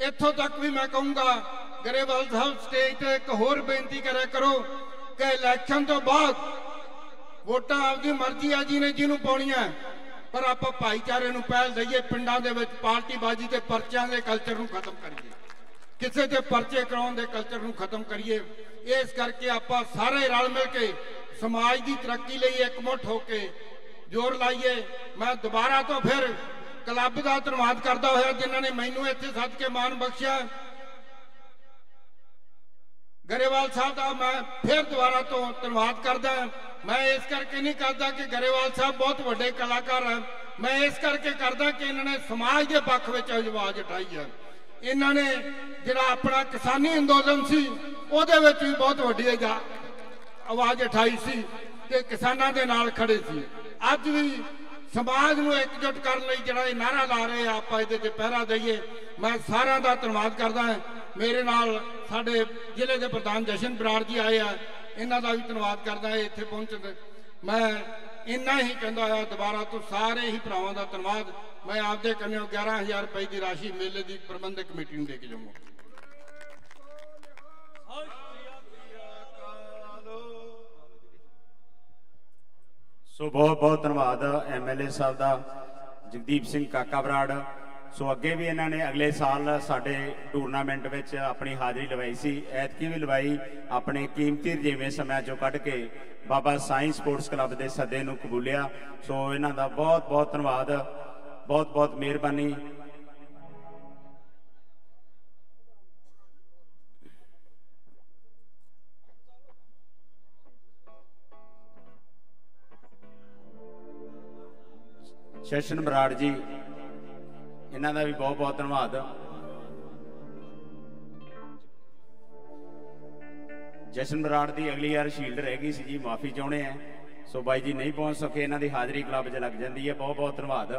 ਇੱਥੋਂ ਤੱਕ ਵੀ ਮੈਂ ਕਹੂੰਗਾ, ਗਰੇਵਾਲ ਸਾਹਿਬ ਸਟੇਜ ਤੇ ਇੱਕ ਹੋਰ ਬੇਨਤੀ ਕਰਿਆ ਕਰੋ ਕਿ ਇਲੈਕਸ਼ਨ ਤੋਂ ਬਾਅਦ ਵੋਟਾਂ ਆਪਦੀ ਮਰਜ਼ੀ ਆ ਜੀ ਨੇ ਜਿਹਨੂੰ ਪਾਉਣੀਆਂ। ਪਰ ਆਪਾਂ ਭਾਈਚਾਰੇ ਨੂੰ ਪਹਿਲ ਦਈਏ, ਪਿੰਡਾਂ ਦੇ ਵਿੱਚ ਪਾਰਟੀਬਾਜ਼ੀ ਤੇ ਪਰਚਿਆਂ ਦੇ ਕਲਚਰ ਨੂੰ ਖਤਮ ਕਰੀਏ। ਕਿਸੇ ਦੇ ਪਰਚੇ ਕਰਾਉਣ ਦੇ ਕਲਚਰ ਨੂੰ ਖਤਮ ਕਰੀਏ। ਇਸ ਕਰਕੇ ਆਪਾਂ ਸਾਰੇ ਰਲ ਮਿਲ ਕੇ ਸਮਾਜ ਦੀ ਤਰੱਕੀ ਲਈ ਇਕਮੁੱਠ ਹੋ ਕੇ ਜ਼ੋਰ ਲਾਈਏ। ਮੈਂ ਦੁਬਾਰਾ ਤੋਂ ਫਿਰ ਕਲੱਬ ਦਾ ਧੰਨਵਾਦ ਕਰਦਾ ਹੋਇਆ, ਜਿਨ੍ਹਾਂ ਨੇ ਮੈਨੂੰ ਇੱਥੇ ਸੱਦ ਕੇ ਮਾਣ ਬਖਸ਼ਿਆ। ਗਰੇਵਾਲ ਸਾਹਿਬ ਦਾ ਮੈਂ ਫਿਰ ਦੁਬਾਰਾ ਤੋਂ ਧੰਨਵਾਦ ਕਰਦਾ ਮੈਂ ਇਸ ਕਰਕੇ ਨਹੀਂ ਕਰਦਾ ਕਿ ਗਰੇਵਾਲ ਸਾਹਿਬ ਬਹੁਤ ਵੱਡੇ ਕਲਾਕਾਰ ਹਨ। ਮੈਂ ਇਸ ਕਰਕੇ ਕਰਦਾ ਕਿ ਇਹਨਾਂ ਨੇ ਸਮਾਜ ਦੇ ਪੱਖ ਵਿੱਚ ਆਵਾਜ਼ ਉਠਾਈ ਹੈ। ਇਹਨਾਂ ਨੇ ਜਿਹੜਾ ਆਪਣਾ ਕਿਸਾਨੀ ਅੰਦੋਲਨ ਸੀ, ਉਹਦੇ ਵਿੱਚ ਵੀ ਬਹੁਤ ਵੱਡੀ ਆਜਾ- ਆਵਾਜ਼ ਉਠਾਈ ਸੀ ਤੇ ਕਿਸਾਨਾਂ ਦੇ ਨਾਲ ਖੜੇ ਸੀ। ਅੱਜ ਵੀ ਸਮਾਜ ਨੂੰ ਇਕਜੁੱਟ ਕਰਨ ਲਈ ਜਿਹੜਾ ਇਹ ਨਾਰਾ ਲਾ ਰਹੇ ਆ, ਆਪਾਂ ਇਹਦੇ ਤੇ ਪਹਿਰਾ ਦਈਏ। ਮੈਂ ਸਾਰਿਆਂ ਦਾ ਧੰਨਵਾਦ ਕਰਦਾ ਹਾਂ। ਮੇਰੇ ਨਾਲ ਸਾਡੇ ਜ਼ਿਲ੍ਹੇ ਦੇ ਪ੍ਰਧਾਨ ਜਸ਼ਨ ਬਰਾੜ ਜੀ ਆਏ ਆ, ਇਹਨਾਂ ਦਾ ਵੀ ਧੰਨਵਾਦ ਕਰਦਾ ਹਾਂ ਇੱਥੇ ਪਹੁੰਚਣ ਤੇ ਮੈਂ ਇੰਨਾ ਹੀ ਕਹਿੰਦਾ ਆ, ਦੁਬਾਰਾ ਤੋਂ ਸਾਰੇ ਹੀ ਭਰਾਵਾਂ ਦਾ ਧੰਨਵਾਦ। ਮੈਂ ਆਪਦੇ ਕੰਨਿਓ 11000 ਰੁਪਏ ਦੀ ਰਾਸ਼ੀ ਮੇਲੇ ਦੀ ਪ੍ਰਬੰਧਕ ਕਮੇਟੀ ਨੂੰ ਦੇ ਕੇ ਜਾਊਂਗਾ। ਸੋ ਬਹੁਤ ਬਹੁਤ ਧੰਨਵਾਦ ਐਮਐਲਏ ਸਾਹਿਬ ਦਾ, ਜਗਦੀਪ ਸਿੰਘ ਕਾਕਾ ਬਰਾੜ। ਸੋ ਅੱਗੇ ਵੀ ਇਹਨਾਂ ਨੇ ਅਗਲੇ ਸਾਲ ਸਾਡੇ ਟੂਰਨਾਮੈਂਟ ਵਿੱਚ ਆਪਣੀ ਹਾਜ਼ਰੀ ਲਵਾਈ ਸੀ। ਐਤਕੀ ਵੀ ਲਵਾਈ ਆਪਣੇ ਕੀਮਤੀ ਰਜੇਵੇਂ ਸਮਿਆਂ ਚੋਂ ਕੱਢ ਕੇ ਬਾਬਾ ਸਾਈਂ ਸਪੋਰਟਸ ਕਲੱਬ ਦੇ ਸੱਦੇ ਨੂੰ ਕਬੂਲਿਆ। ਸੋ ਇਹਨਾਂ ਦਾ ਬਹੁਤ ਬਹੁਤ ਧੰਨਵਾਦ। ਬਹੁਤ ਬਹੁਤ ਮਿਹਰਬਾਨੀ। ਸ਼ਸ਼ਨ ਬਰਾੜ ਜੀ ਇਹਨਾਂ ਦਾ ਵੀ ਬਹੁਤ ਬਹੁਤ ਧੰਨਵਾਦ। ਜਸ਼ਨ ਬਰਾੜ ਦੀ ਅਗਲੀ ਵਾਰ ਸ਼ੀਲਡ ਰਹਿ ਗਈ ਸੀ ਜੀ, ਮਾਫੀ ਚਾਹੁੰਦੇ ਆ। ਸੋ ਬਾਈ ਜੀ ਨਹੀਂ ਪਹੁੰਚ ਸਕੇ, ਇਹਨਾਂ ਦੀ ਹਾਜ਼ਰੀ ਕਲੱਬ 'ਚ ਲੱਗ ਜਾਂਦੀ ਹੈ। ਬਹੁਤ ਬਹੁਤ ਧੰਨਵਾਦ।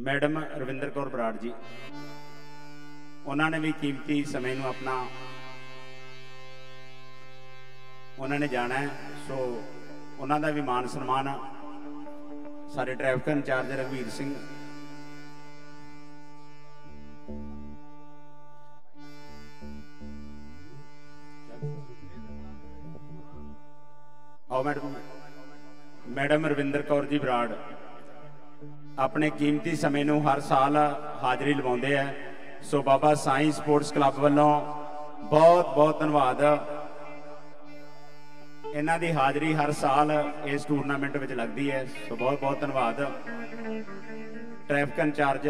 ਮੈਡਮ ਰਵਿੰਦਰ ਕੌਰ ਬਰਾੜ ਜੀ, ਉਹਨਾਂ ਨੇ ਵੀ ਕੀਮਤੀ ਸਮੇਂ ਨੂੰ ਆਪਣਾ ਉਹਨਾਂ ਨੇ ਜਾਣਾ ਸੋ ਉਹਨਾਂ ਦਾ ਵੀ ਮਾਨ ਸਨਮਾਨ ਸਾਡੇ ਟ੍ਰੈਫਿਕ ਇੰਚਾਰਜ ਰਘਵੀਰ ਸਿੰਘ। ਆਓ ਮੈਡਮ। ਮੈਡਮ ਰਵਿੰਦਰ ਕੌਰ ਜੀ ਬਰਾੜ। ਆਪਣੇ ਕੀਮਤੀ ਸਮੇਂ ਨੂੰ ਹਰ ਸਾਲ ਹਾਜ਼ਰੀ ਲਵਾਉਂਦੇ ਆ। ਸੋ ਬਾਬਾ ਸਾਈਂ ਸਪੋਰਟਸ ਕਲੱਬ ਵੱਲੋਂ ਬਹੁਤ ਬਹੁਤ ਧੰਨਵਾਦ। ਇਹਨਾਂ ਦੀ ਹਾਜ਼ਰੀ ਹਰ ਸਾਲ ਇਸ ਟੂਰਨਾਮੈਂਟ ਵਿੱਚ ਲੱਗਦੀ ਹੈ, ਸੋ ਬਹੁਤ ਬਹੁਤ ਧੰਨਵਾਦ। ਟ੍ਰੈਫਿਕ ਇੰਚਾਰਜ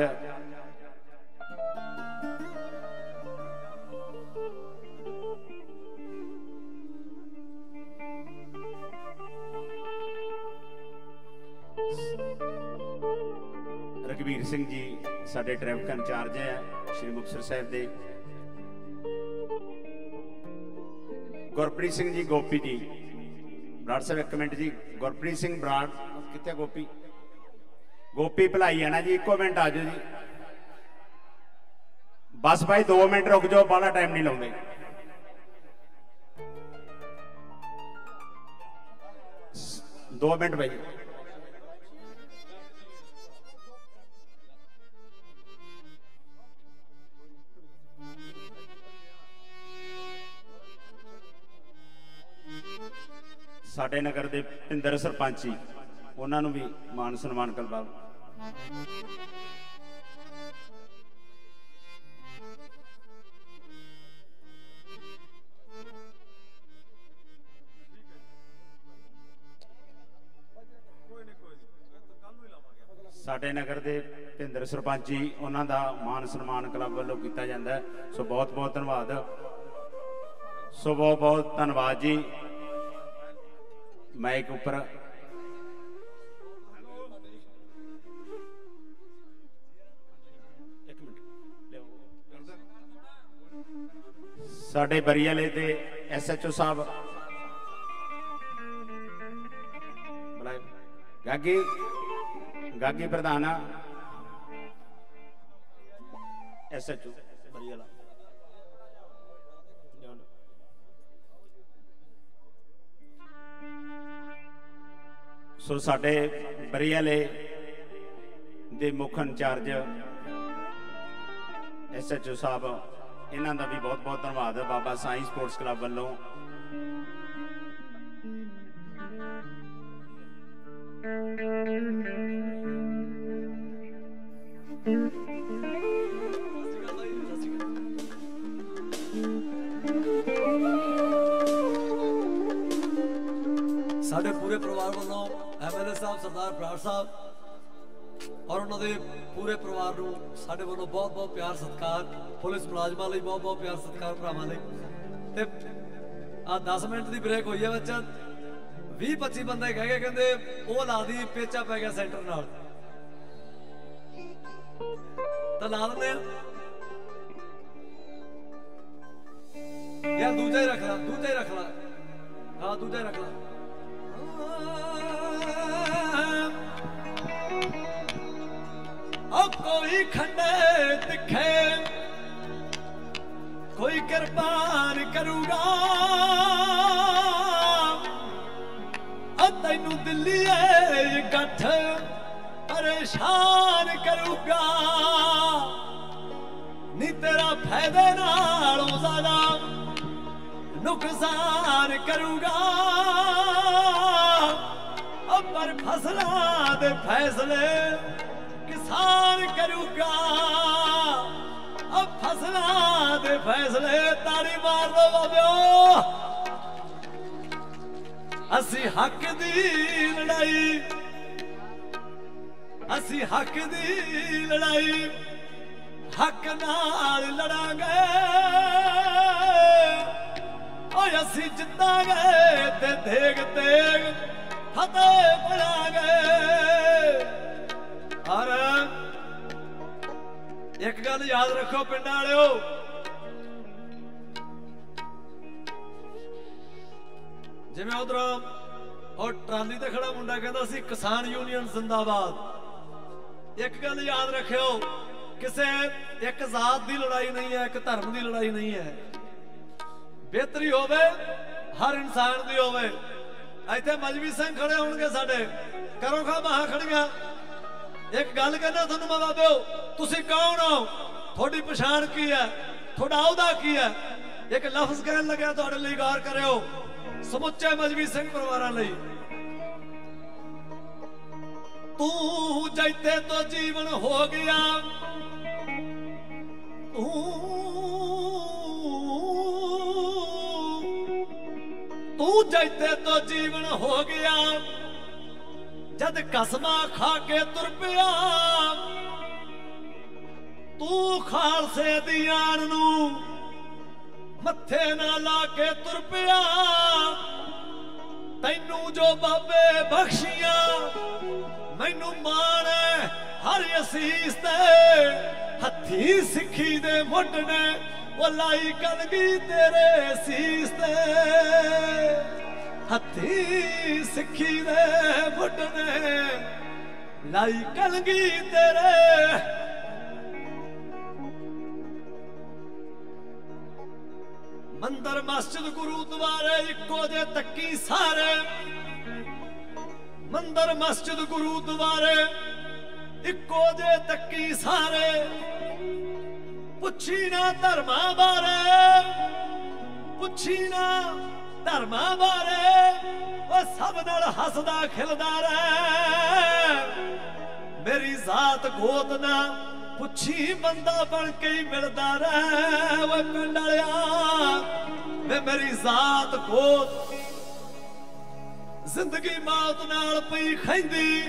ਰਘਵੀਰ ਸਿੰਘ ਜੀ, ਸਾਡੇ ਟ੍ਰੈਫਿਕ ਇੰਚਾਰਜ ਹੈ, ਸ਼੍ਰੀ ਮੁਕਤਸਰ ਸਾਹਿਬ ਦੇ। ਗੁਰਪ੍ਰੀਤ ਸਿੰਘ ਜੀ, ਗੋਪੀ ਜੀ। ਬਰਾੜ ਸਾਹਿਬ, ਇੱਕ ਮਿੰਟ ਜੀ। ਗੁਰਪ੍ਰੀਤ ਸਿੰਘ ਬਰਾੜ ਕਿੱਥੇ ਗੋਪੀ? ਗੋਪੀ ਭਲਾਈ ਹੈ ਨਾ ਜੀ, ਇੱਕੋ ਮਿੰਟ ਆ ਜਾਓ ਜੀ। ਬਸ ਭਾਈ 2 ਮਿੰਟ ਰੁਕ ਜਾਓ, ਬਾਹਲਾ ਟਾਈਮ ਨਹੀਂ ਲਾਉਂਦੇ। ਦੋ ਮਿੰਟ ਭਾਈ। ਸਾਡੇ ਨਗਰ ਦੇ ਪਿੰਦਰ ਸਰਪੰਚ ਜੀ, ਉਹਨਾਂ ਨੂੰ ਵੀ ਮਾਨ ਸਨਮਾਨ ਕਰਵਾਓ ਸਾਡੇ ਨਗਰ ਦੇ ਭਿੰਦਰ ਸਰਪੰਚ ਜੀ, ਉਹਨਾਂ ਦਾ ਮਾਨ ਸਨਮਾਨ ਕਲੱਬ ਵੱਲੋਂ ਕੀਤਾ ਜਾਂਦਾ ਸੋ ਬਹੁਤ ਬਹੁਤ ਧੰਨਵਾਦ। ਸੋ ਬਹੁਤ ਬਹੁਤ ਧੰਨਵਾਦ ਜੀ। ਮਾਈਕ ਉੱਪਰ। ਸਾਡੇ ਬਰੀਆਲੇ ਦੇ ਐਸਐਚਓ ਸਾਹਿਬ। ਗਾਗੀ ਗਾਗੀ ਪ੍ਰਧਾਨ ਐਸਐਚਓ ਸੋ ਸਾਡੇ ਬਰੀਆਲੇ ਦੇ ਮੁੱਖ ਇੰਚਾਰਜ ਐਸਐਚਓ ਸਾਹਿਬ, ਇਹਨਾਂ ਦਾ ਵੀ ਬਹੁਤ ਬਹੁਤ ਧੰਨਵਾਦ ਹੈ ਬਾਬਾ ਸਾਈਂ ਸਪੋਰਟਸ ਕਲੱਬ ਵੱਲੋਂ। ਸਾਡੇ ਪੂਰੇ ਪਰਿਵਾਰ ਵੱਲੋਂ ਐਮਐਲਏ ਸਾਹਿਬ, ਸਰਦਾਰ ਬਰਾੜ ਸਾਹਿਬ ਔਰ ਉਹਨਾਂ ਦੇ ਪੂਰੇ ਪਰਿਵਾਰ ਨੂੰ ਸਾਡੇ ਵੱਲੋਂ ਬਹੁਤ ਬਹੁਤ ਪਿਆਰ, ਸਤਿਕਾਰ, ਪੁਲਿਸ ਮੁਲਾਜ਼ਮਾਂ ਲਈ ਬਹੁਤ ਬਹੁਤ ਪਿਆਰ, ਸਤਿਕਾਰ ਭਰਾਵਾਂ ਲਈ। ਤੇ ਆ 10 ਮਿੰਟ ਦੀ ਬ੍ਰੇਕ ਹੋਈ ਹੈ ਬੱਚਾ। 20 25 ਬੰਦੇ ਕਹਿ ਗਏ, ਕਹਿੰਦੇ ਉਹ ਲਾ ਦੀ, ਪੇਚਾ ਪੈ ਗਿਆ ਸੈਂਟਰ ਨਾਲ। ਤਾਂ ਲਾ ਦਿੰਦੇ ਆ। ਯਾਰ ਦੂਜਾ ਹੀ ਰੱਖ ਲਾ, ਦੂਜਾ ਹੀ ਰੱਖ ਲਾ। ਹਾਂ, ਦੂਜਾ ਹੀ ਰੱਖ ਲਾ। ਕੋਈ ਖੰਡੇ ਤਿੱਖੇ ਕੋਈ ਕਿਰਪਾਨ ਕਰੂਗਾ। ਆ ਤੈਨੂੰ ਦਿੱਲੀਏ ਗੱਠ ਪਰੇਸ਼ਾਨ ਕਰੂਗਾ। ਨੀ ਤੇਰਾ ਫਾਇਦੇ ਨਾਲੋਂ ਜ਼ਿਆਦਾ ਨੁਕਸਾਨ ਕਰੂਗਾ। ਉਹ ਪਰ ਫਸਲਾਂ ਦੇ ਫੈਸਲੇ ਕਿਸਾਨ ਕਰੂਗਾ। ਉਹ ਫਸਲਾਂ ਦੇ ਫੈਸਲੇ ਤਾਰੀ ਮਾਰ ਦੋ ਬਾਬਿਓ। ਅਸੀਂ ਹੱਕ ਦੀ ਲੜਾਈ, ਅਸੀਂ ਹੱਕ ਦੀ ਲੜਾਈ, ਹੱਕ ਨਾਲ ਲੜਾਂਗੇ। ਓਏ ਅਸੀਂ ਜਿੱਤਾਂਗੇ ਤੇ ਦੇਗ ਤੇਗ ਫਤਿਹ ਪੜਾਂਗੇ ਔਰ ਇੱਕ ਗੱਲ ਯਾਦ ਰੱਖੋ ਪਿੰਡਾਂ ਵਾਲਿਓ। ਜਿਵੇਂ ਉਧਰ ਉਹ ਟਰਾਲੀ ਤੇ ਖੜਾ ਮੁੰਡਾ ਕਹਿੰਦਾ ਸੀ, ਕਿਸਾਨ ਯੂਨੀਅਨ ਜ਼ਿੰਦਾਬਾਦ। ਇੱਕ ਗੱਲ ਯਾਦ ਰੱਖਿਓ, ਕਿਸੇ ਇੱਕ ਜ਼ਾਤ ਦੀ ਲੜਾਈ ਨਹੀਂ ਹੈ, ਇੱਕ ਧਰਮ ਦੀ ਲੜਾਈ ਨਹੀਂ ਹੈ। ਬਿਹਤਰੀ ਹੋਵੇ, ਹਰ ਇਨਸਾਨ ਦੀ ਹੋਵੇ। ਇੱਥੇ ਮਜਬੀ ਸਿੰਘ ਖੜੇ ਹੋਣਗੇ ਸਾਡੇ। ਕਰੋ ਖਾ ਬਾਹਾਂ ਖੜੀਆਂ। ਇੱਕ ਗੱਲ ਕਹਿੰਦਾ ਤੁਹਾਨੂੰ ਮੈਂ ਬਾਬਿਓ ਤੁਸੀਂ ਕੌਣ ਹੋ? ਤੁਹਾਡੀ ਪਛਾਣ ਕੀ ਹੈ? ਤੁਹਾਡਾ ਅਹੁਦਾ ਕੀ ਹੈ? ਇੱਕ ਲਫ਼ਜ਼ ਕਹਿਣ ਲੱਗਿਆ ਤੁਹਾਡੇ ਲਈ, ਗੌਰ ਕਰਿਓ। ਸਮੁੱਚੇ ਮਜਬੀ ਸਿੰਘ ਪਰਿਵਾਰਾਂ ਲਈ। ਤੂੰ ਜੈਤੇ ਤੋਂ ਜੀਵਨ ਹੋ ਗਿਆ। ਤੂੰ ਤੂੰ ਜੈਤੇ ਤੋਂ ਜੀਵਨ ਹੋ ਗਿਆ। ਜਦ ਕਸਮਾਂ ਖਾ ਕੇ ਤੁਰ ਪਿਆ। ਤੂੰ ਖਾਲਸੇ ਦੀ ਆਣ ਨੂੰ ਮੱਥੇ ਨਾ ਲਾ ਕੇ ਤੁਰ ਪਿਆ। ਤੈਨੂੰ ਜੋ ਬਾਬੇ ਬਖਸ਼ੀਆਂ, ਮੈਨੂੰ ਮਾਣ ਹੈ ਹਰ ਅਸੀਸ ਤੇ। ਹੱਥੀ ਸਿੱਖੀ ਦੇ ਮੁੱਢ ਨੇ, ਉਹ ਲਾਈ ਕਲਗੀ ਤੇਰੇ ਸੀਸ ਤੇ। ਹੱਥੀ ਸਿੱਖੀ ਦੇ ਮੁੱਢ ਨੇ, ਲਾਈ ਕਲਗੀ ਤੇਰੇ ਮੰਦਰ ਮਸਜਿਦ ਗੁਰੂਦੁਆਰੇ ਇੱਕੋ ਜੇ ਤੱਕੀ ਸਾਰੇ। ਮੰਦਰ ਮਸਜਿਦ ਗੁਰੂਦੁਆਰੇ ਇੱਕੋ ਜੇ ਤੱਕੀ ਸਾਰੇ। ਪੁੱਛੀ ਨਾ ਧਰਮਾਂ ਬਾਰੇ, ਪੁੱਛੀ ਨਾ ਧਰਮਾਂ ਬਾਰੇ, ਉਹ ਸਭ ਨਾਲ ਹੱਸਦਾ ਖਿਲਦਾ ਰਹਿ। ਮੇਰੀ ਜ਼ਾਤ ਗੋਤ ਨਾ ਪੁੱਛੀ ਬੰਦਾ ਬਣ ਕੇ ਹੀ ਮਿਲਦਾ ਰਹਿ। ਓਏ ਪਿੰਡ ਵਾਲਿਆ, ਵੇ ਮੇਰੀ ਜ਼ਾਤ ਗੋਤ। ਜ਼ਿੰਦਗੀ ਮੌਤ ਨਾਲ ਪਈ ਖੈਂਦੀ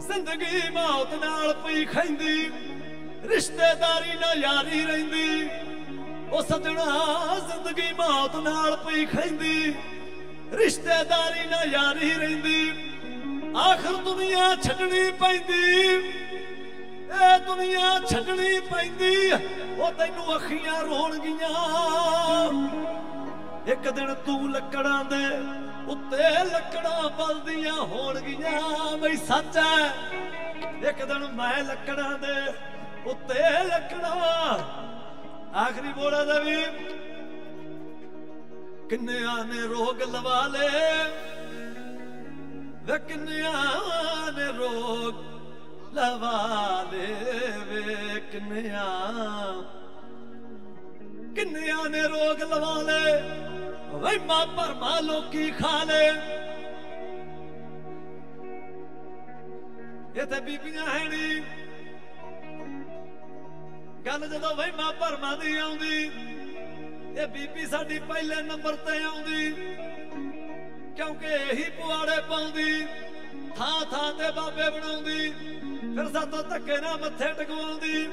ਜ਼ਿੰਦਗੀ ਮੌਤ ਨਾਲ ਪਈ ਖੈਂਦੀ ਰਿਸ਼ਤੇਦਾਰੀ ਨਾ ਯਾਰੀ ਰਹਿੰਦੀ। ਉਹ ਸਜਣਾ ਜ਼ਿੰਦਗੀ ਮੌਤ ਨਾਲ ਪਈ ਖੈਂਦੀ ਰਿਸ਼ਤੇਦਾਰੀ ਨਾ ਯਾਰੀ ਰਹਿੰਦੀ। ਆਖਰ ਦੁਨੀਆ ਛੱਡਣੀ ਪੈਂਦੀ। ਇਹ ਦੁਨੀਆ ਛੱਡਣੀ ਪੈਂਦੀ ਉਹ ਤੈਨੂੰ ਅੱਖੀਆਂ ਰੋਣਗੀਆਂ। ਇੱਕ ਦਿਨ ਤੂੰ ਲੱਕੜਾਂ ਦੇ ਉੱਤੇ ਲੱਕੜਾਂ ਬਲਦੀਆਂ ਹੋਣਗੀਆਂ, ਬਈ ਸੱਚ ਹੈ ਇੱਕ ਦਿਨ ਮੈਂ ਲੱਕੜਾਂ ਦੇ ਉੱਤੇ ਲੱਕੜਾਂ। ਆਖਰੀ ਬੋੜਾ ਦਾ ਵੀ, ਕਿੰਨਿਆਂ ਨੇ ਰੋਗ ਲਵਾ ਲਏ? ਵੇ ਕਿੰਨਿਆਂ ਨੇ ਰੋਗ ਲਵਾ ਦੇਵੇ ਵੇ ਕਿੰਨਿਆਂ ਨੇ ਰੋਗ ਲਵਾ ਲਏ? ਵਹਿਮਾ ਭਰਮਾ ਲੋਕੀ ਖਾ ਲੇ ਇਹ ਤੇ ਬੀਬੀਆਂ ਹੈ ਨੀ। ਗੱਲ ਜਦੋਂ ਵਹਿਮਾ ਭਰਮਾ ਦੀ ਆਉਂਦੀ, ਇਹ ਬੀਬੀ ਸਾਡੀ ਪਹਿਲੇ ਨੰਬਰ ਤੇ ਆਉਂਦੀ। ਕਿਉਂਕਿ ਇਹੀ ਪੁਆੜੇ ਪਾਉਂਦੀ, ਥਾਂ ਥਾਂ ਤੇ ਬਾਬੇ ਬਣਾਉਂਦੀ। ਫਿਰ ਸਾਤੋਂ ਧੱਕੇ ਨਾ ਮੱਥੇ ਟਕਵਾਉਂਦੀ।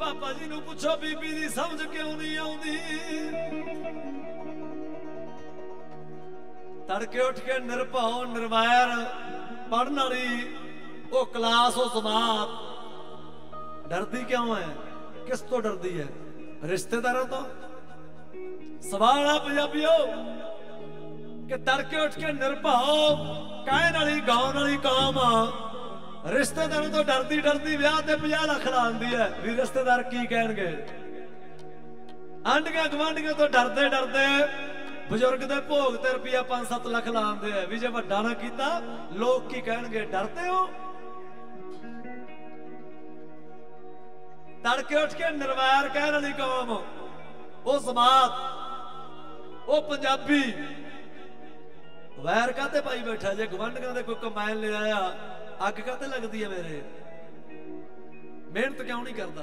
ਪਾਪਾ ਜੀ ਨੂੰ ਪੁੱਛੋ, ਬੀਬੀ ਦੀ ਸਮਝ ਕਿਉਂ ਨਹੀਂ ਆਉਂਦੀ? ਤੜਕੇ ਉੱਠ ਕੇ ਨਿਰਭਉ ਨਿਰਵੈਰ ਪੜਨ ਵਾਲੀ, ਉਹ ਕਲਾਸ, ਉਹ ਜਮਾਤ ਡਰਦੀ ਕਿਉਂ ਹੈ ਕਿਸ ਤੋਂ ਡਰਦੀ ਹੈ ਰਿਸ਼ਤੇਦਾਰਾਂ ਤੋਂ? ਸਵਾਲ ਆ ਪੰਜਾਬੀਓ, ਕਿ ਤੜਕੇ ਉੱਠ ਕੇ ਨਿਰਭਉ, ਕਹਿਣ ਵਾਲੀ, ਗਾਉਣ ਵਾਲੀ ਕੌਮ ਰਿਸ਼ਤੇਦਾਰਾਂ ਤੋਂ ਡਰਦੀ ਡਰਦੀ ਵਿਆਹ ਤੇ 50 ਲੱਖ ਲਾਉਂਦੀ ਹੈ। ਵੀ ਰਿਸ਼ਤੇਦਾਰ ਕੀ ਕਹਿਣਗੇ? ਆਂਡੀਆਂ ਗਵਾਂਡੀਆਂ ਤੋਂ ਡਰਦੇ ਡਰਦੇ ਬਜ਼ੁਰਗ ਦੇ ਭੋਗ ਤੇ ਰੁਪਿਆ 5-7 ਲੱਖ ਲਾਉਂਦੇ ਆ। ਵੀ ਜੇ ਵੱਡਾ ਨਾ ਕੀਤਾ, ਲੋਕ ਕੀ ਕਹਿਣਗੇ? ਡਰਦੇ ਹੋ? ਤੜਕੇ ਉੱਠ ਕੇ ਨਿਰਵੈਰ ਕਹਿਣ ਵਾਲੀ ਕੌਮ, ਉਹ ਸਮਾਤ, ਉਹ ਪੰਜਾਬੀ। ਵੈਰ ਕਾਤੇ ਪਾਈ ਬੈਠਾ? ਜੇ ਗਵੰਡੀਆਂ ਦੇ ਕੋਈ ਕਮਾਇਲ ਲੈ ਆਇਆ ਅੱਗ ਕਾਤੇ ਲੱਗਦੀ ਹੈ ਮੇਰੇ? ਮਿਹਨਤ ਕਿਉਂ ਨਹੀਂ ਕਰਦਾ?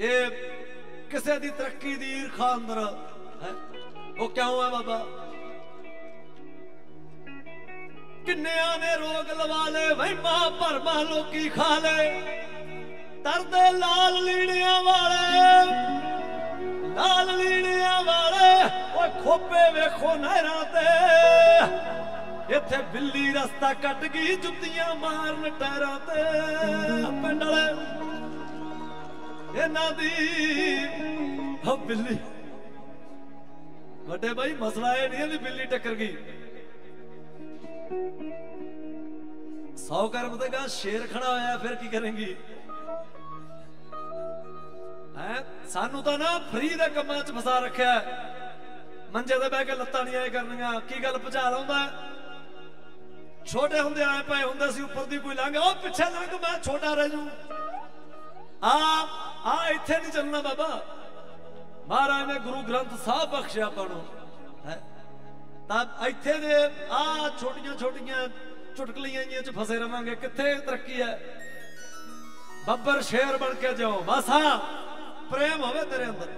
ਇਹ ਕਿਸੇ ਦੀ ਤਰੱਕੀ ਦੀ ਈਰਖਾ ਅੰਦਰ ਹੈ? ਉਹ ਕਿਉਂ ਹੈ ਬਾਬਾ? ਕਿੰਨਿਆਂ ਨੇ ਰੋਗ ਲਵਾ ਲਏ, ਵਹਿਮਾ ਭਰਮਾ ਲੋਕੀ ਖਾ ਲਏ। ਤਰਦੇ ਲਾਲ ਲੀੜਿਆਂ ਵਾਲੇ, ਲਾਲ ਲੀੜਿਆਂ ਵਾਲੇ, ਓਏ ਖੋਪੇ ਵੇਖੋ ਨਹਿਰਾਂ ਤੇ। ਇੱਥੇ ਬਿੱਲੀ ਰਸਤਾ ਕੱਟ ਗਈ, ਜੁੱਤੀਆਂ ਮਾਰਨ ਟੈਰਾਂ ਤੇ। ਪਿੰਡ ਵਾਲੇ, ਇਹਨਾਂ ਦੀ ਹੋ ਬਿੱਲੀ। ਵੱਡੇ ਭਾਈ ਮਸਲਾ ਇਹ ਨਹੀਂ ਹੈ ਵੀ ਬਿੱਲੀ ਟੱਕਰ ਗਈ। ਸੌ ਕਰਮ ਤੇ ਗਾ ਸ਼ੇਰ ਖੜਾ ਹੋਇਆ, ਫਿਰ ਕੀ ਕਰੇਗੀ? ਹੈ? ਸਾਨੂੰ ਤਾਂ ਨਾ ਫਰੀ ਦੇ ਕੰਮਾਂ 'ਚ ਫਸਾ ਰੱਖਿਆ ਮੰਜੇ ਤੇ ਬਹਿ ਕੇ ਲੱਤਾਂ ਨਹੀਂ ਆਏ ਕਰਨੀਆਂ। ਕੀ ਗੱਲ ਭਜਾ ਲਾਉਂਦਾ ਛੋਟੇ ਹੁੰਦੇ ਆਏ ਪਏ ਹੁੰਦੇ ਸੀ, ਉੱਪਰ ਦੀ ਕੋਈ ਲੰਘ, ਉਹ ਪਿੱਛੇ ਲੰਘ, ਮੈਂ ਛੋਟਾ ਰਹਿ ਜੂ ਆ ਆ ਇੱਥੇ ਨਹੀਂ ਚੱਲਣਾ ਬਾਬਾ। ਮਹਾਰਾਜ ਨੇ ਗੁਰੂ ਗ੍ਰੰਥ ਸਾਹਿਬ ਬਖਸ਼ਿਆ ਆਪਾਂ ਤਾਂ ਇੱਥੇ ਦੇ ਆ ਛੋਟੀਆਂ ਛੋਟੀਆਂ ਚੁਟਕਲੀਆਂ ਜੀਆਂ 'ਚ ਫਸੇ ਰਵਾਂਗੇ। ਕਿੱਥੇ ਤਰੱਕੀ ਹੈ? ਬੱਬਰ ਸ਼ੇਰ ਬਣ ਕੇ ਜਾਓ। ਬਸ ਆ ਪ੍ਰੇਮ ਹੋਵੇ ਤੇਰੇ ਅੰਦਰ।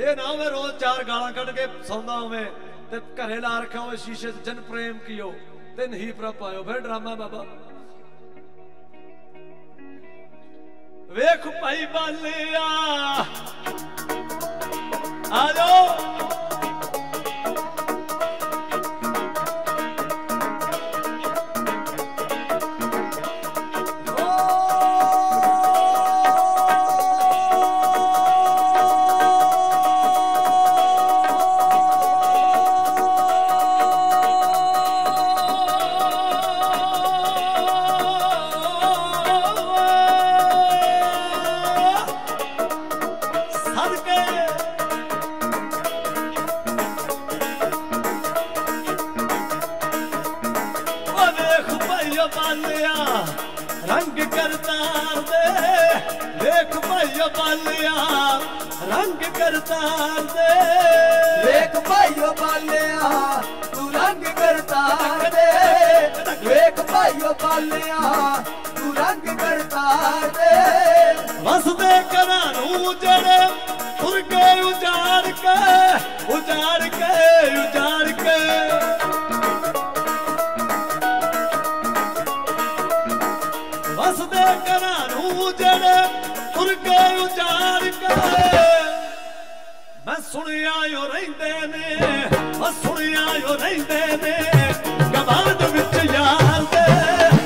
ਇਹ ਨਾ ਹੋਵੇ ਰੋਜ਼ ਚਾਰ ਗਾਲਾਂ ਕੱਢ ਕੇ ਸੌਂਦਾ ਹੋਵੇ ਤੇ ਘਰੇ ਲਾ ਰੱਖਿਆ ਹੋਵੇ ਸ਼ੀਸ਼ੇ 'ਚ, ਜਨ ਪ੍ਰੇਮ ਕੀਓ। ਤੇ ਨਹੀਂ ਪ੍ਰਭ ਆਇਓ ਫਿਰ ਡਰਾਮਾ ਬਾਬਾ। ਵੇਖ ਭਾਈ ਬਾਲਿਆ। ਆ ਜਾਓ। ਨਿਹਾਲਿਆ ਤੂੰ ਰੰਗ ਕਰਤਾਰ ਦੇ ਵਸਦੇ ਘਰਾਂ ਨੂੰ ਜਿਹੜੇ ਤੁਰ ਕੇ ਉਜਾੜ ਕੇ ਉਜਾੜ ਕੇ ਉਜਾੜ ਕੇ। ਵਸਦੇ ਘਰਾਂ ਨੂੰ ਜਿਹੜੇ ਤੁਰ ਕੇ ਉਜਾੜ ਕੇ। ਮੈਂ ਸੁਣਿਆ ਓ ਰਹਿੰਦੇ ਨੇ, ਮੈਂ ਸੁਣਿਆ ਓ ਰਹਿੰਦੇ ਨੇ ਗਵਾਂਢ ਵਿੱਚ ਯਾਰ ਦੇ।